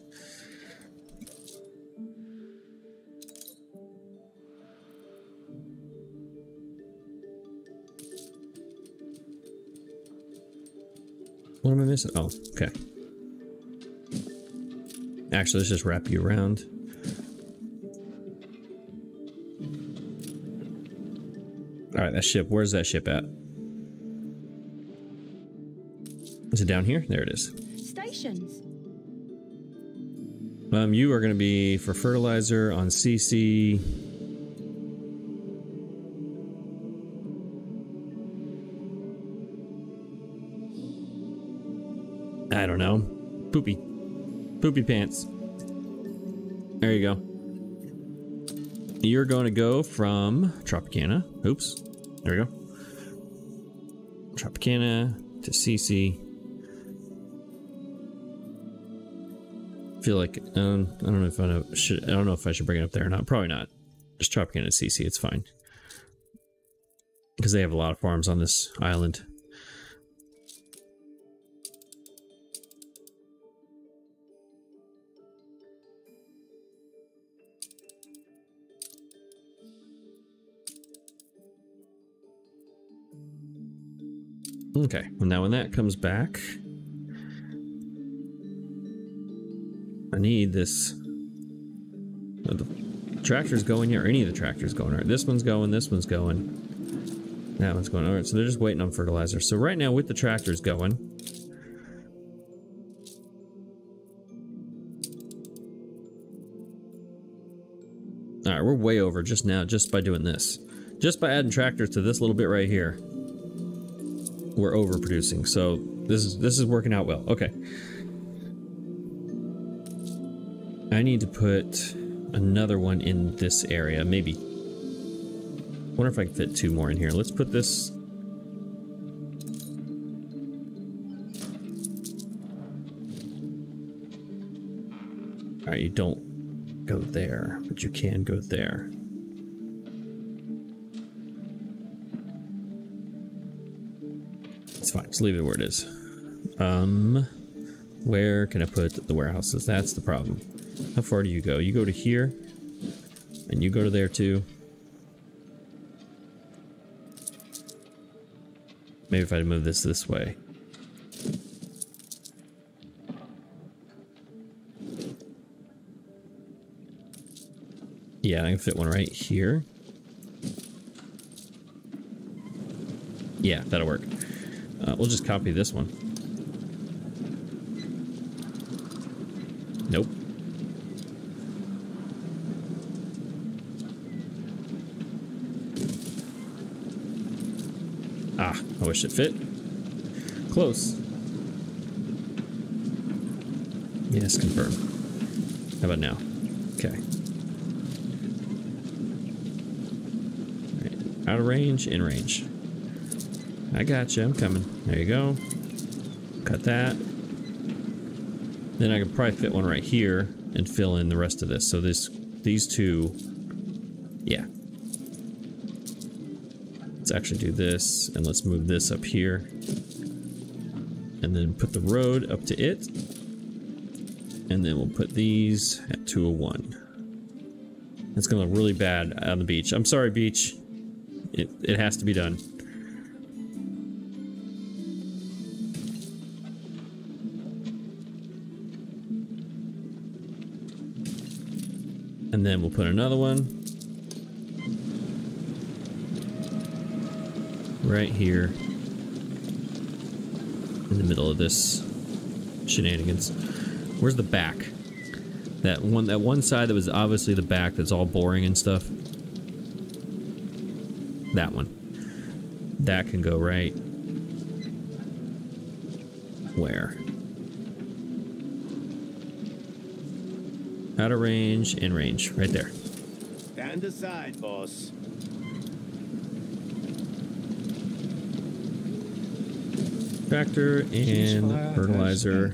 What am I missing? Oh, okay. Actually, let's just wrap you around. All right, that ship. Where's that ship at? Is it down here? There it is. Stations. Um, you are going to be for fertilizer on CC. I don't know. Poopy. Poopy pants. There you go. You're going to go from Tropicana. Oops. There we go. Tropicana to CC. Feel like um, I don't know if I know, should I don't know if I should bring it up there or not. Probably not. Just Tropicana to CC. It's fine because they have a lot of farms on this island. Okay, now when that comes back, I need this the tractors going here? Any of the tractors going? All right, this one's going, this one's going. That one's going. All right, so they're just waiting on fertilizer. So right now with the tractors going, All right, we're way over just now, just by doing this. Just by adding tractors to this little bit right here, we're overproducing. So this is this is working out well. Okay. I need to put another one in this area, maybe. Wonder if I can fit two more in here. Let's put this. All right, you don't go there, but you can go there. It's fine. Just leave it where it is. Um, where can I put the warehouses? That's the problem. How far do you go? You go to here, and you go to there too. Maybe if I move this this way. Yeah, I can fit one right here. Yeah, that'll work. Uh, we'll just copy this one. Wish it fit. Close. Yes, confirm. How about now? Okay. Right. Out of range, in range. I got you. I'm coming. There you go. Cut that. Then I could probably fit one right here and fill in the rest of this. So this, these two, yeah. Let's actually do this, and let's move this up here. And then put the road up to it. And then we'll put these at 201. It's gonna look really bad on the beach. I'm sorry, beach. It, it has to be done. And then we'll put another one right here in the middle of this shenanigans. Where's the back? That one that one side that was obviously the back that's all boring and stuff. That one. That can go right where? Out of range, in range, right there. Stand aside, boss. Tractor and fertilizer.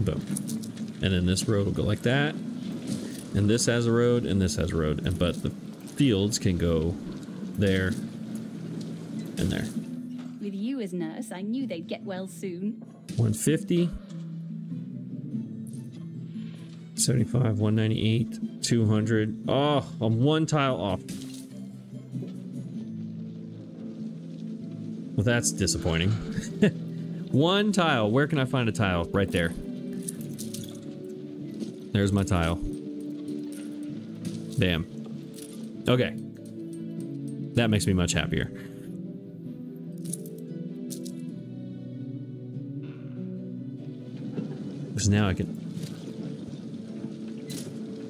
Boom. And then this road will go like that. And this has a road, and this has a road. And but the fields can go there and there. With you as nurse, I knew they'd get well soon. 150. 75, 198, 200. Oh, I'm one tile off. Well, that's disappointing. one tile. Where can I find a tile? Right there. There's my tile. Bam. Okay. That makes me much happier. Because now I can...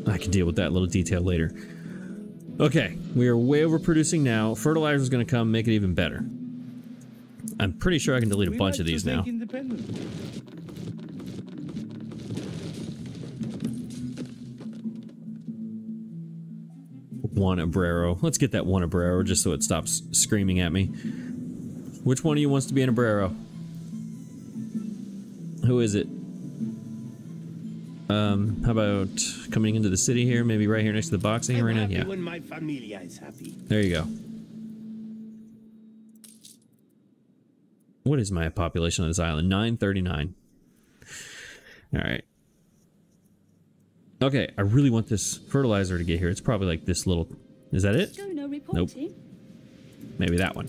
I can deal with that little detail later. Okay, we are way overproducing now. Fertilizer is going to come make it even better. I'm pretty sure I can delete a We bunch like of these now. One Obrero. Let's get that one Obrero just so it stops screaming at me. Which one of you wants to be an Obrero? Who is it? Um, how about coming into the city here? Maybe right here next to the boxing I'm arena? Yeah. when my familia is happy. There you go. What is my population on this island? 939. All right. Okay, I really want this fertilizer to get here. It's probably like this little... Is that it? Stoner reporting. Maybe that one.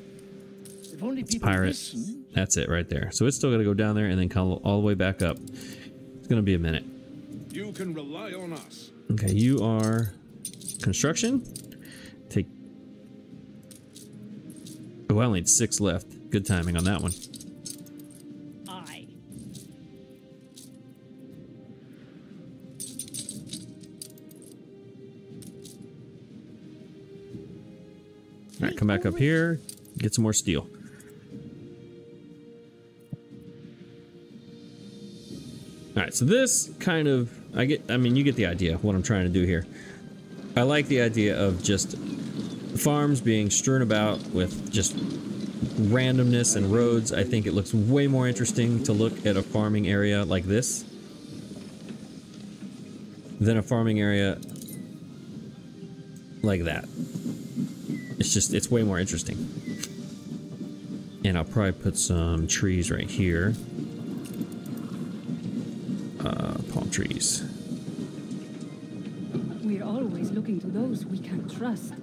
It's only Pirate. That's it right there. So it's still got to go down there and then come all the way back up. It's going to be a minute. You can rely on us. Okay, you are construction. Take. Oh, I only had six left. Good timing on that one. Come back up here. Get some more steel. All right, so this kind of, I get, I mean, you get the idea what I'm trying to do here. I like the idea of just farms being strewn about with just randomness and roads. I think it looks way more interesting to look at a farming area like this than a farming area like that. It's just, it's way more interesting. And I'll probably put some trees right here. Uh, palm trees. We're always looking to those we can trust.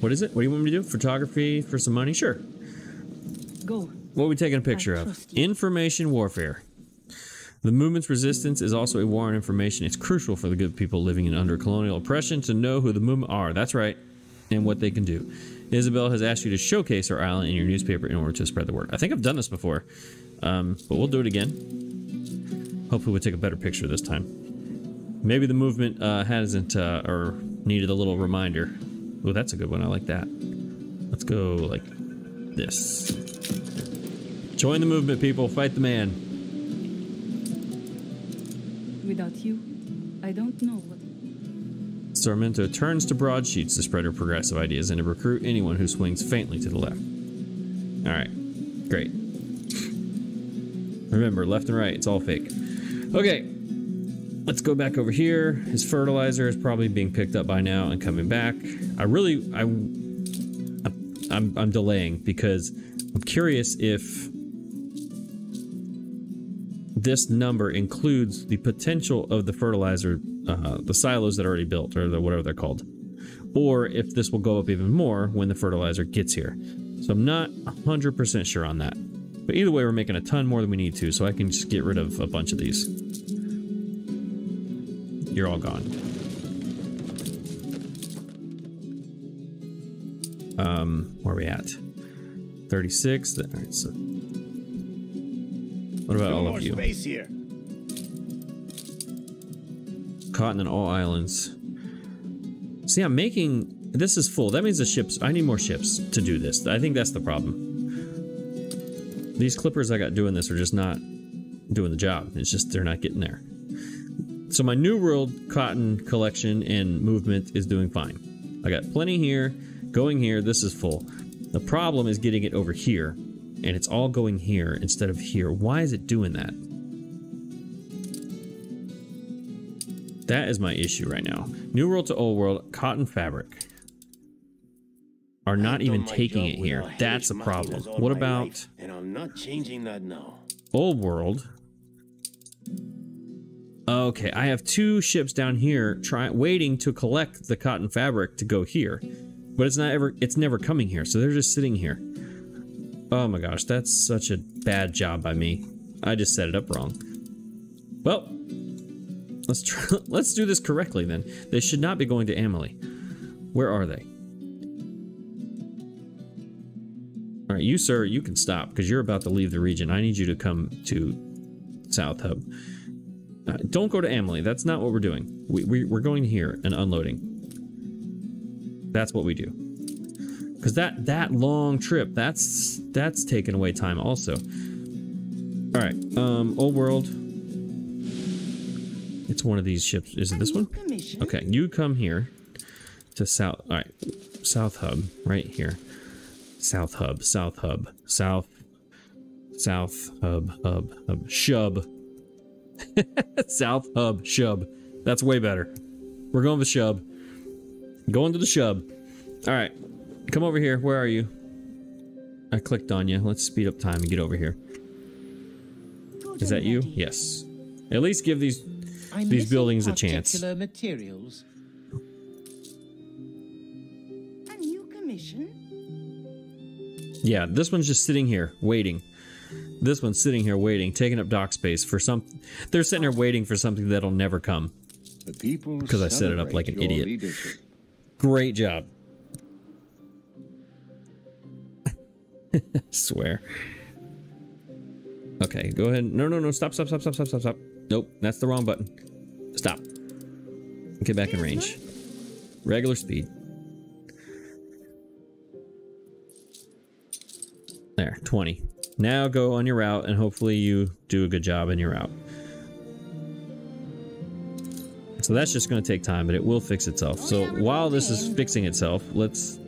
What is it? What do you want me to do? Photography for some money? Sure. Go. What are we taking a picture of? you. Information warfare. The movement's resistance is also a war on information. It's crucial for the good people living in under colonial oppression to know who the movement are. That's right. And what they can do. Isabel has asked you to showcase our island in your newspaper in order to spread the word. I think I've done this before, um, but we'll do it again. Hopefully, we'll take a better picture this time. Maybe the movement uh, hasn't uh, or needed a little reminder. Oh, that's a good one. I like that. Let's go like this. Join the movement, people. Fight the man. Without you, I don't know what. Sarmento turns to broadsheets to spread her progressive ideas and to recruit anyone who swings faintly to the left. Alright, great. Remember, left and right, it's all fake. Okay, let's go back over here. His fertilizer is probably being picked up by now and coming back. I really, I, I'm, I'm delaying because I'm curious if this number includes the potential of the fertilizer, uh, the silos that are already built, or the, whatever they're called, or if this will go up even more when the fertilizer gets here. So I'm not 100% sure on that. But either way, we're making a ton more than we need to, so I can just get rid of a bunch of these. You're all gone. Um, where are we at? 36. All right, so what about all of you? space here. Cotton in all islands. See, I'm making... This is full. That means the ships... I need more ships to do this. I think that's the problem. These clippers I got doing this are just not doing the job. It's just they're not getting there. So my New World cotton collection and movement is doing fine. I got plenty here, going here. This is full. The problem is getting it over here, and it's all going here instead of here. Why is it doing that? That is my issue right now. New World to Old World, cotton fabric are not even taking it here. That's a problem. What about life, and I'm not changing that now. Old World? Okay, I have two ships down here trying waiting to collect the cotton fabric to go here. But it's not ever it's never coming here, so they're just sitting here. Oh my gosh, that's such a bad job by me. I just set it up wrong. Well, let's try let's do this correctly then. They should not be going to Amelie. Where are they? All right, you sir, you can stop because you're about to leave the region. I need you to come to South Hub. Uh, don't go to Amelie. That's not what we're doing. We, we, we're going here and unloading. That's what we do. Because that that long trip, that's that's taking away time also. All right, um, Old World. It's one of these ships. Is it this one? Okay, you come here to South. All right, South Hub, right here. South Hub, South Hub, South, South Hub, Hub, Hub, Shub. South Hub, Shub. That's way better. We're going with Shub. Going to the Shub. All right, come over here. Where are you? I clicked on you. Let's speed up time and get over here. Is that you? Yes. At least give these I'm these buildings a chance. particular materials. A new commission? Yeah, this one's just sitting here waiting. This one's sitting here waiting, taking up dock space for some. They're sitting here waiting for something that'll never come. The people 'Cause I set it up like an idiot. leadership. Great job. Swear. Okay, go ahead. No, no, no. Stop, stop, stop, stop, stop, stop, stop. Nope, that's the wrong button. Stop. Get back in range. Regular speed. There, 20. Now go on your route and hopefully you do a good job in your route. So that's just going to take time, but it will fix itself. So while this is fixing itself, let's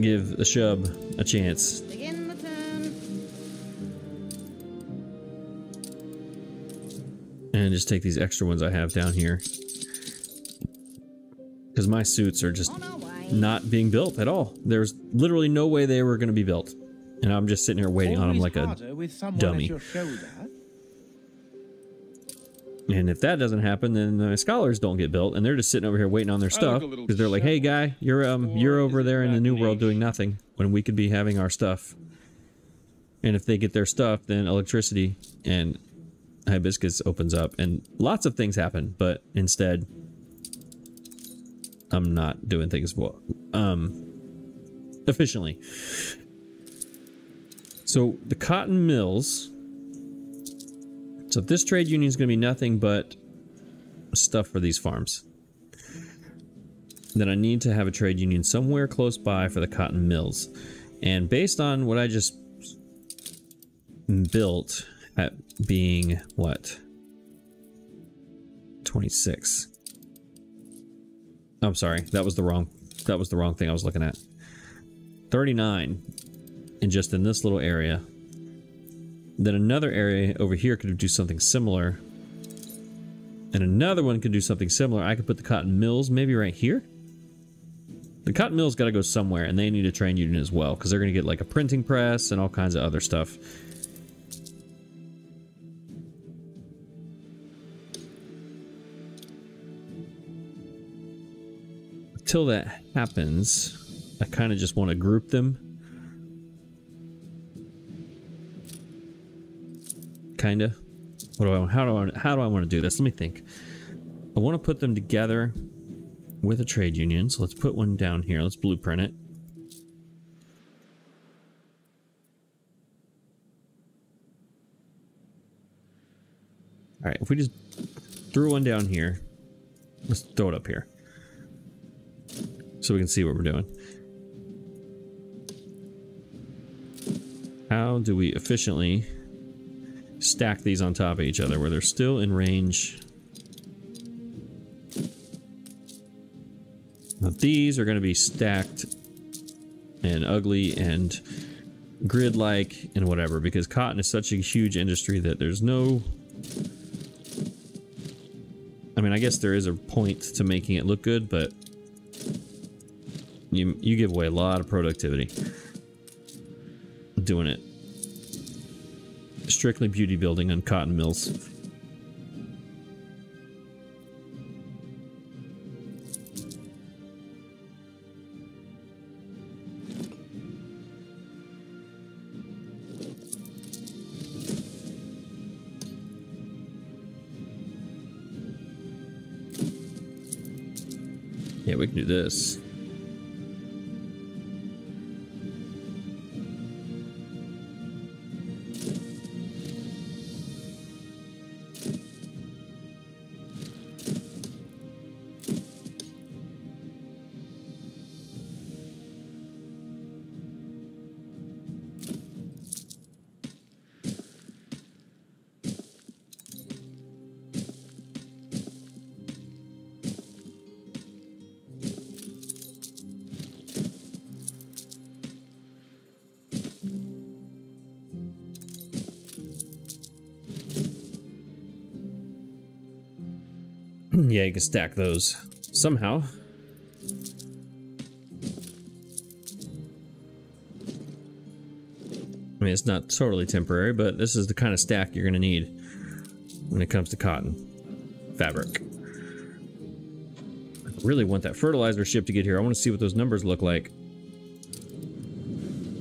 give the shub a chance. Begin the turn. And just take these extra ones I have down here. Because my suits are just On our way. not being built at all. There's literally no way they were going to be built. And I'm just sitting here waiting on them like a harder with someone dummy. At your shoulder. And if that doesn't happen, then the scholars don't get built, and they're just sitting over here waiting on their stuff because they're like, "Hey, guy, you're um, you're over there in the new world doing nothing when we could be having our stuff." And if they get their stuff, then electricity and hibiscus opens up, and lots of things happen. But instead, I'm not doing things well, um, efficiently. So the cotton mills. So this trade union is going to be nothing but stuff for these farms. Then I need to have a trade union somewhere close by for the cotton mills. And based on what I just built at being what? 26. I'm sorry. That was the wrong that was the wrong thing I was looking at. 39 and just in this little area. Then another area over here could do something similar. And another one could do something similar. I could put the cotton mills maybe right here. The cotton mills got to go somewhere, and they need a trade union as well, because they're going to get like a printing press and all kinds of other stuff. Until that happens, I kind of just want to group them. Kinda. What do I how do I how do I want to do this? Let me think. I want to put them together with a trade union. So let's put one down here. Let's blueprint it. All right, if we just threw one down here, let's throw it up here so we can see what we're doing. How do we efficiently stack these on top of each other where they're still in range? Now these are going to be stacked and ugly and grid-like and whatever because cotton is such a huge industry that there's no I mean I guess there is a point to making it look good but you you give away a lot of productivity doing it strictly beauty building on cotton mills. Yeah we can do this stack those somehow. I mean, it's not totally temporary, but this is the kind of stack you're going to need when it comes to cotton fabric. I really want that fertilizer ship to get here. I want to see what those numbers look like.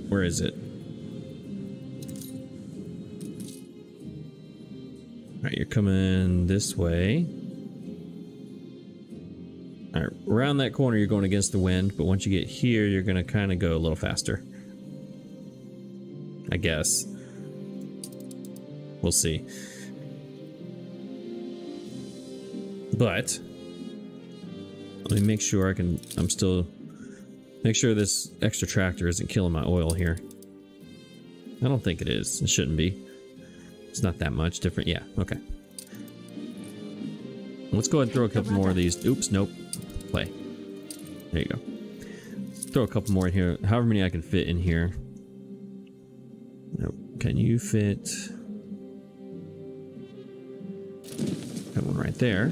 Where is it? All right, you're coming this way. Around that corner you're going against the wind, but once you get here, you're gonna kind of go a little faster. I guess. We'll see. But let me make sure I can I'm still make sure this extra tractor isn't killing my oil here. I don't think it is. It shouldn't be. It's not that much different. Yeah, okay. Let's go ahead and throw a couple more of these. Oops, nope. There you go. Let's throw a couple more in here. However many I can fit in here. Nope. Can you fit... That one right there.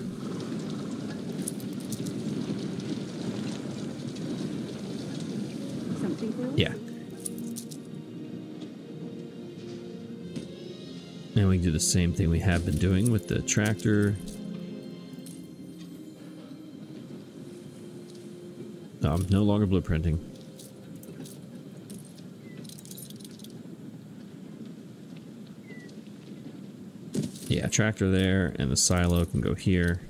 Yeah. And we can do the same thing we have been doing with the tractor. Um, no longer blueprinting. Yeah, tractor there, and the silo can go here.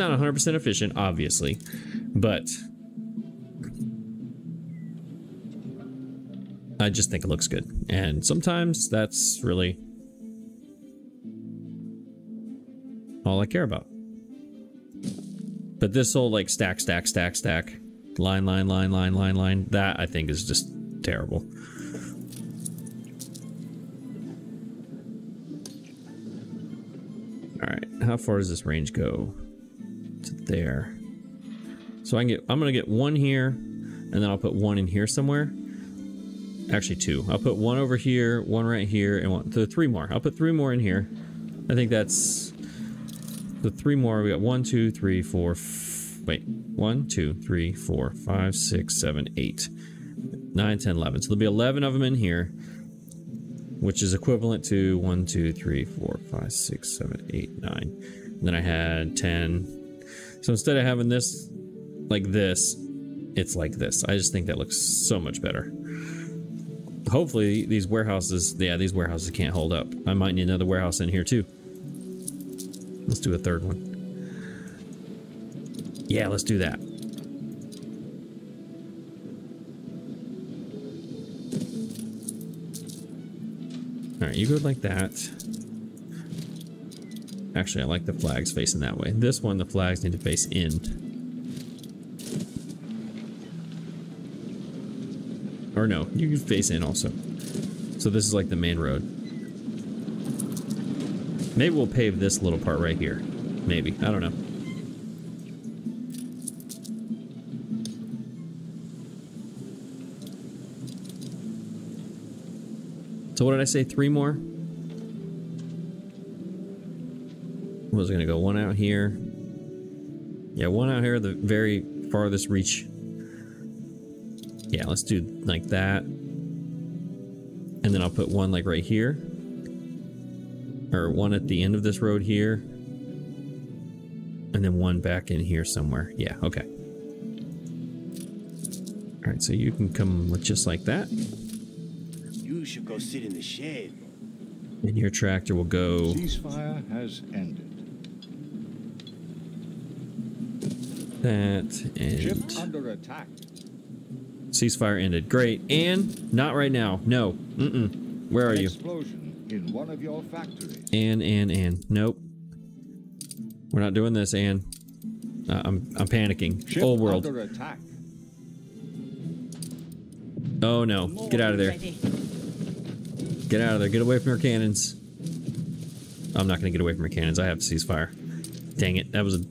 Not 100% efficient, obviously, but I just think it looks good. And sometimes that's really all I care about. But this whole like stack, stack, stack, stack, line, line, line, line, line, line, that I think is just terrible. Alright, how far does this range go? To there. So I can get, I'm gonna get one here, and then I'll put one in here somewhere. Actually two. I'll put one over here, one right here, and one, so three more. I'll put three more in here. I think that's, the three more, we got one, two, three, four, wait, one, two, three, four, five, six, seven, eight, nine, ten, eleven. So there'll be 11 of them in here which is equivalent to 1, 2, 3, 4, 5, 6, 7, 8, 9. And then I had 10. So instead of having this like this, it's like this. I just think that looks so much better. Hopefully these warehouses, yeah, these warehouses can't hold up. I might need another warehouse in here too. Let's do a third one. Yeah, let's do that. Alright, you go like that. Actually, I like the flags facing that way. This one, the flags need to face in. Or no, you can face in also. So this is like the main road. Maybe we'll pave this little part right here. Maybe. I don't know. So what did I say? Three more? Was gonna go one out here. Yeah, one out here, the very farthest reach. Yeah, let's do like that. And then I'll put one like right here. Or one at the end of this road here. And then one back in here somewhere. Yeah, okay. Alright, so you can come with just like that. You should go sit in the shade. And your tractor will go Ceasefire has ended. That and under attack. ceasefire ended. Great. And not right now. No. Mm-mm. Where are you? Explosion in one of your factories. And and and nope. We're not doing this, Anne. Uh, I'm I'm panicking. Ship Old world. Oh no. Get out of there. Get out of there. Get away from your cannons. I'm not gonna get away from your cannons. I have ceasefire. Dang it. That was a,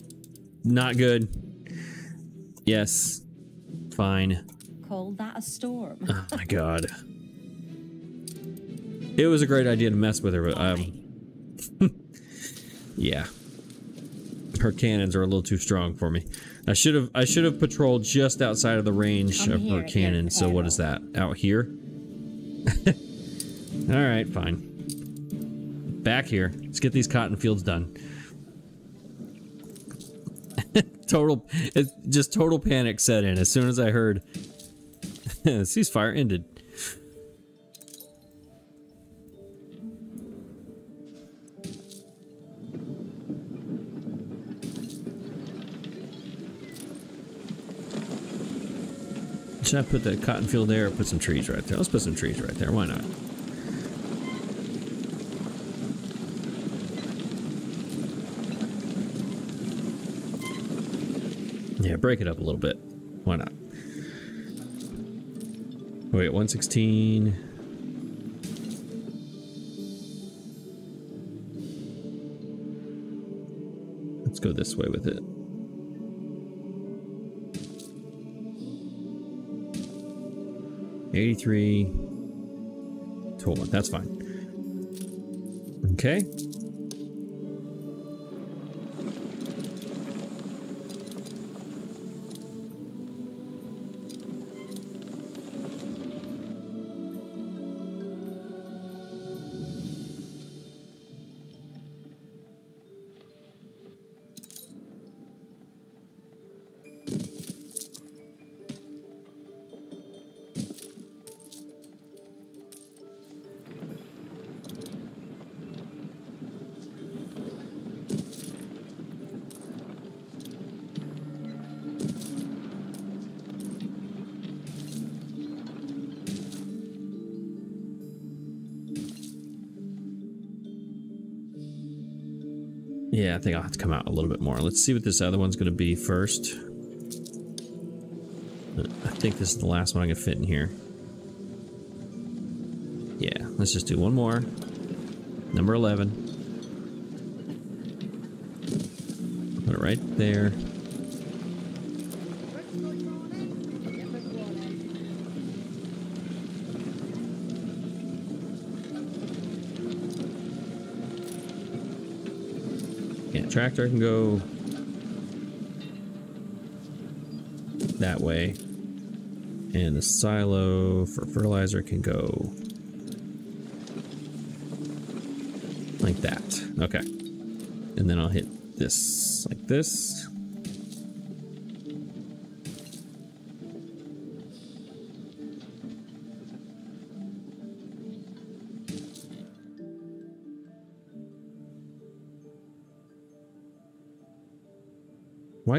not good. Yes. Fine. Call that a storm. Oh my god. It was a great idea to mess with her, but um, yeah. her cannons are a little too strong for me. I should have I should have patrolled just outside of the range I'm of her cannon. So what is that? Out here? All right, fine. Back here. Let's get these cotton fields done. Total, it, just total panic set in as soon as I heard ceasefire ended. Should I put the cotton field there or put some trees right there? Let's put some trees right there. Why not? Yeah, break it up a little bit. Why not? Wait, 116. Let's go this way with it. Eighty-three. Total. That's fine. Okay. Yeah, I think I'll have to come out a little bit more. Let's see what this other one's going to be first. I think this is the last one I can fit in here. Yeah, let's just do one more. Number 11. Put it right there. Tractor can go that way. And the silo for fertilizer can go like that. Okay. And then I'll hit this like this.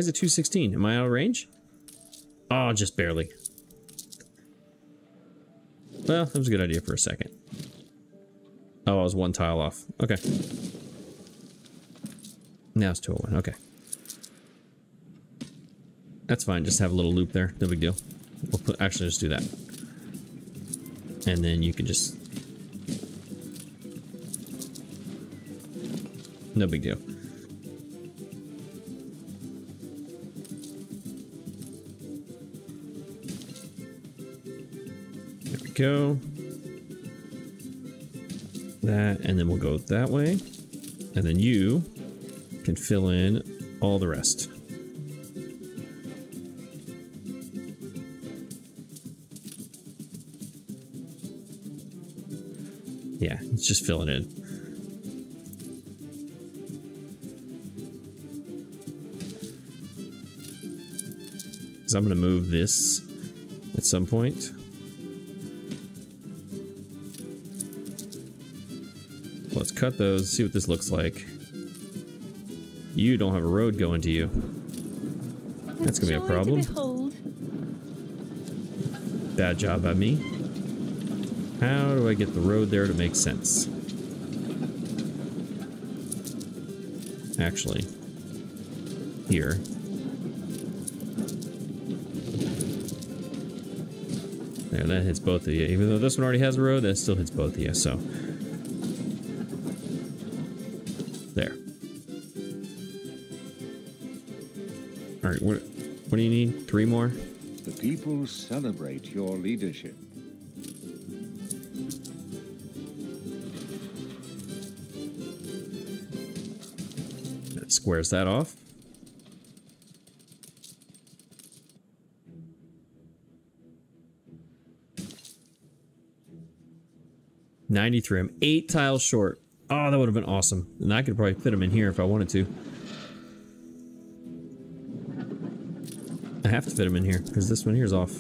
Is it 216? Am I out of range? Oh, just barely. Well, that was a good idea for a second. Oh, I was one tile off. Okay. Now it's 201. Okay. That's fine. Just have a little loop there. No big deal. We'll put actually just do that. And then you can just No big deal. Go. That, and then we'll go that way. And then you can fill in all the rest. Yeah, let's just fill it in. Because I'm going to move this at some point. Cut those, see what this looks like. You don't have a road going to you. That's to be a problem. Bad job by me. How do I get the road there to make sense? Actually, here. There, that hits both of you. Even though this one already has a road, that still hits both of you, so. What, what, do you need? Three more? The people celebrate your leadership. That squares that off. Ninety-three. I'm eight tiles short. Oh, that would have been awesome. And I could probably fit them in here if I wanted to. Have to fit them in here because this one here is off.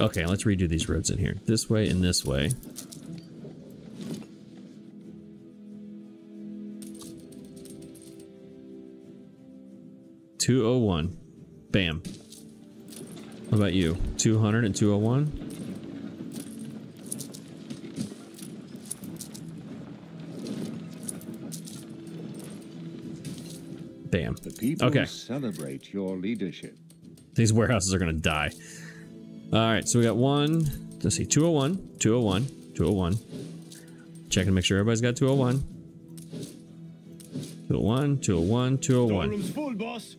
Okay, let's redo these roads in here. This way and this way. Two oh one. Bam. What about you? 200 and 201? Bam. The people Okay. celebrate your leadership. These warehouses are gonna die. All right, so we got one. Let's see, 201, 201, 201. Checking to make sure everybody's got 201. 201, 201, 201. Storeroom's full, boss.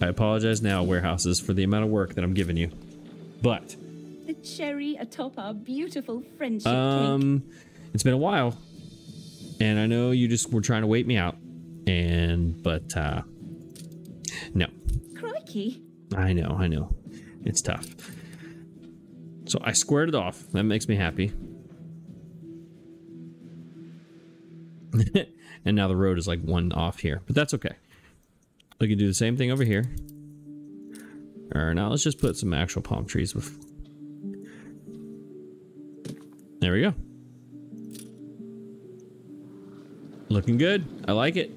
I apologize now, warehouses, for the amount of work that I'm giving you. But, The cherry atop our beautiful friendship cake. um, it's been a while. And I know you just were trying to wait me out. And, but, uh, no. Crikey. I know, I know. It's tough. So I squared it off. That makes me happy. and now the road is like one off here, but that's okay. We can do the same thing over here. Or now let's just put some actual palm trees with. There we go. Looking good. I like it.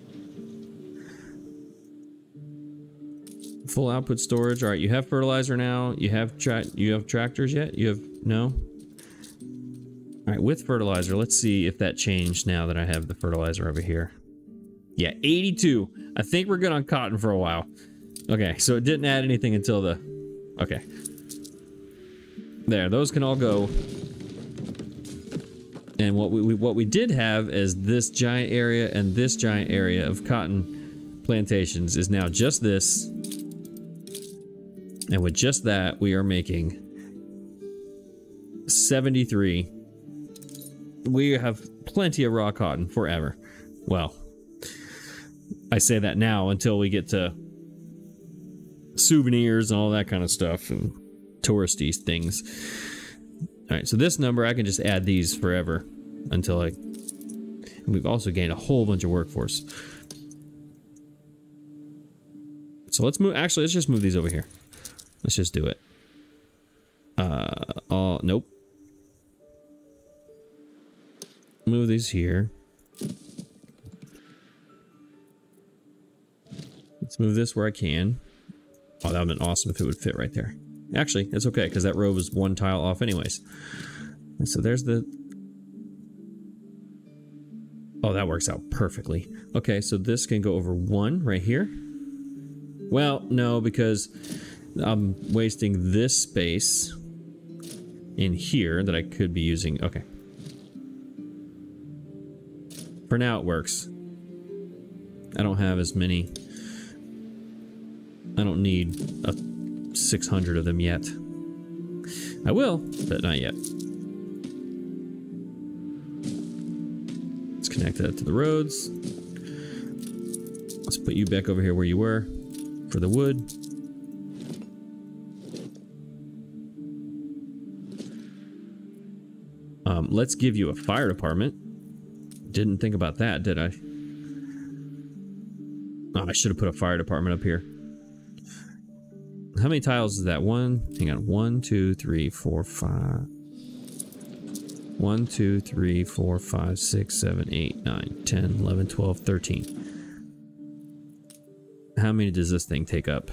Full output storage. All right, you have fertilizer now. You have tra you have tractors yet? You have no. All right, with fertilizer, let's see if that changed now that I have the fertilizer over here. Yeah, 82. I think we're good on cotton for a while. Okay, so it didn't add anything until the. Okay. There, those can all go. And what we, we what we did have is this giant area and this giant area of cotton plantations is now just this. And with just that, we are making 73. We have plenty of raw cotton forever. Well, I say that now until we get to souvenirs and all that kind of stuff and touristy things. All right, so this number, I can just add these forever until I... We've also gained a whole bunch of workforce. So let's move, actually, let's just move these over here. Let's just do it. Uh, oh, nope. Move these here. Let's move this where I can. Oh, that would have been awesome if it would fit right there. Actually, it's okay, because that row was one tile off anyways. So there's the... Oh, that works out perfectly. Okay, so this can go over one right here. Well, no, because I'm wasting this space in here that I could be using. Okay. For now, it works. I don't have as many. I don't need a 600 of them yet. I will, but not yet. Let's connect that to the roads. Let's put you back over here where you were for the wood. Um, let's give you a fire department. Didn't think about that, did I? Oh, I should have put a fire department up here. How many tiles is that? One, hang on. One, two, three, four, five. One, two, three, four, five, six, seven, eight, nine, ten, eleven, twelve, thirteen. How many does this thing take up?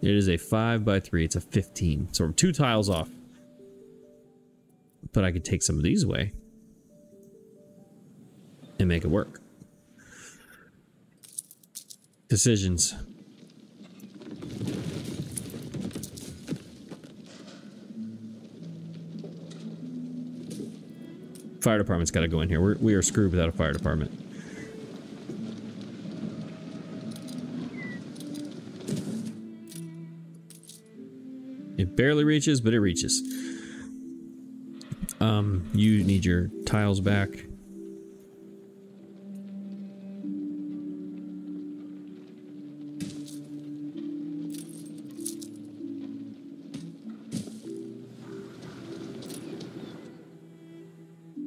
It is a 5 by 3. It's a 15. So I'm two tiles off. But I could take some of these away. And make it work. Decisions. Fire department's got to go in here. We're, we are screwed without a fire department. It barely reaches, but it reaches. Um, you need your tiles back.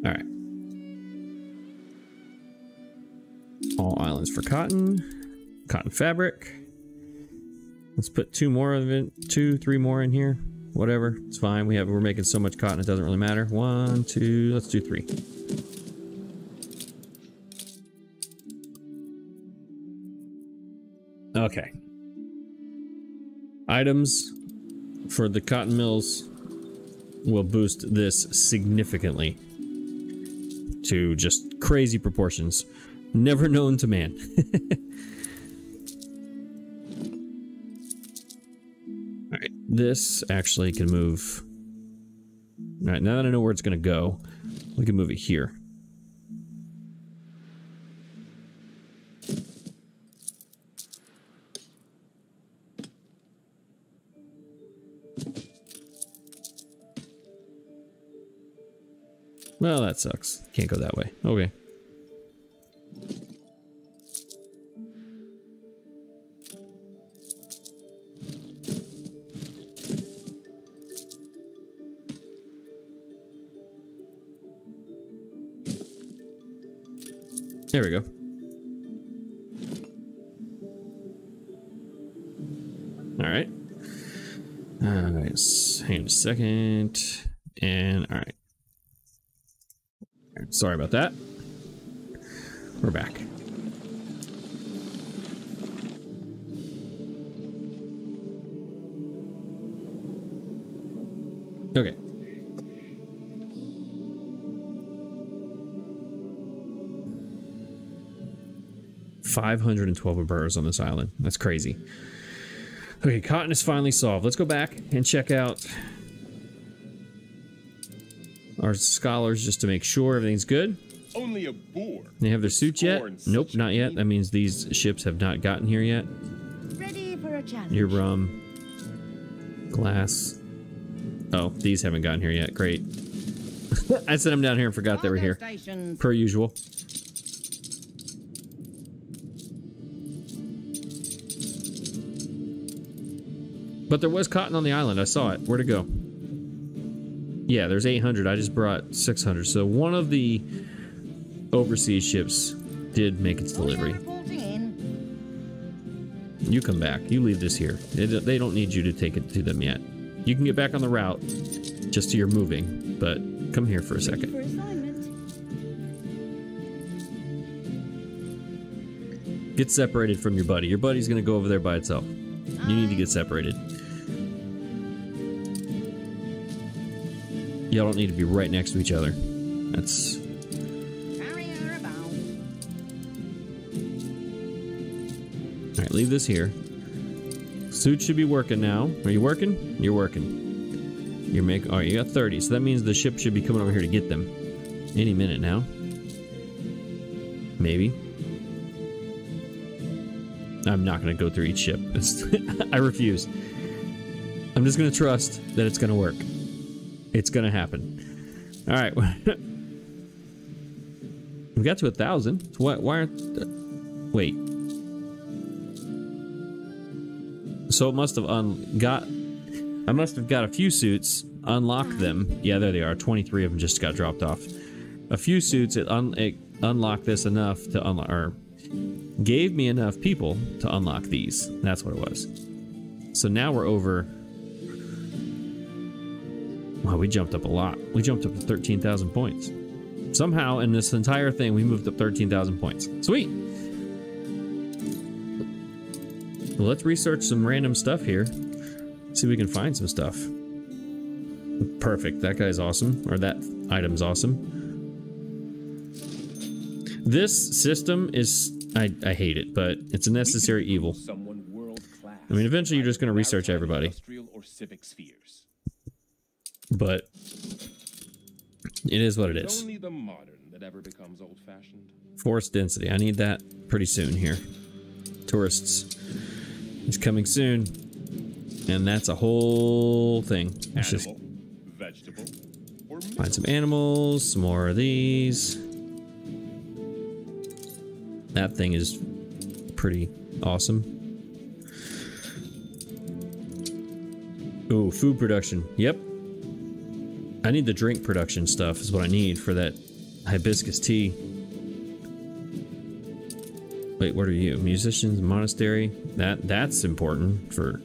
All right. All islands for cotton, cotton fabric. Let's put two more of it, two, three more in here. Whatever, it's fine. We have we're making so much cotton it doesn't really matter. One, two, let's do three. Okay. Items for the cotton mills will boost this significantly to just crazy proportions. Never known to man. this actually can move. Alright, now that I know where it's going to go, we can move it here. Well, that sucks. Can't go that way. Okay. Second. And all right. Sorry about that. We're back. Okay. Five hundred and twelve burrs on this island. That's crazy. Okay, cotton is finally solved. Let's go back and check out our scholars just to make sure everything's good. Only a boar. They have their suits yet? Nope, not yet. That means these ships have not gotten here yet. Ready for a challenge. Your rum. Glass. Oh, these haven't gotten here yet. Great. I sent them down here and forgot they were here. Stations. Per usual. But there was cotton on the island. I saw it. Where'd it go? Yeah, there's 800. I just brought 600. So one of the overseas ships did make its delivery. You come back. You leave this here. They don't- need you to take it to them yet. You can get back on the route just to your moving, but come here for a second. Get separated from your buddy. Your buddy's gonna go over there by itself. You need to get separated. Y'all don't need to be right next to each other. That's alright, leave this here. Suit should be working now. Are you working? You're working. You're making alright, you got 30, so that means the ship should be coming over here to get them. Any minute now. Maybe. I'm not gonna go through each ship. I refuse. I'm just gonna trust that it's gonna work. It's gonna happen. All right. we got to a thousand. Why, why aren't? Wait. So it must have un got. I must have got a few suits, unlocked them. Yeah, there they are. 23 of them just got dropped off. A few suits. It, un, it unlocked this enough to unlock, or gave me enough people to unlock these. That's what it was. So now we're over. Wow, we jumped up a lot. We jumped up to 13,000 points. Somehow, in this entire thing, we moved up 13,000 points. Sweet! Well, let's research some random stuff here. See if we can find some stuff. Perfect. That guy's awesome. Or that item's awesome. This system is... I, I hate it, but it's a necessary evil. Someone world class. I mean, eventually you're just gonna research everybody. Or civic spheres. But... It is what It's is. only the modern that ever becomes old-fashioned. Force density. I need that pretty soon here. Tourists. It's coming soon. And that's a whole thing. Let's just vegetable, find some animals, some more of these. That thing is pretty awesome. Ooh, food production. Yep. I need the drink production stuff is what I need for that hibiscus tea. Wait, what are you? Musicians, monastery? That that's important for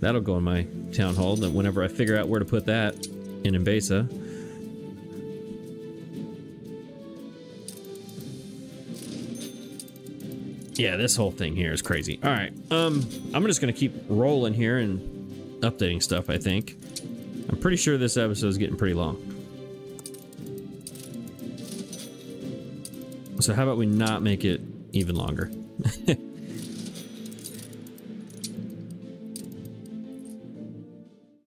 that'll go in my town hall that whenever I figure out where to put that in Enbesa. Yeah, this whole thing here is crazy. All right, um, I'm just gonna keep rolling here and updating stuff. I think. I'm pretty sure this episode is getting pretty long. So how about we not make it even longer?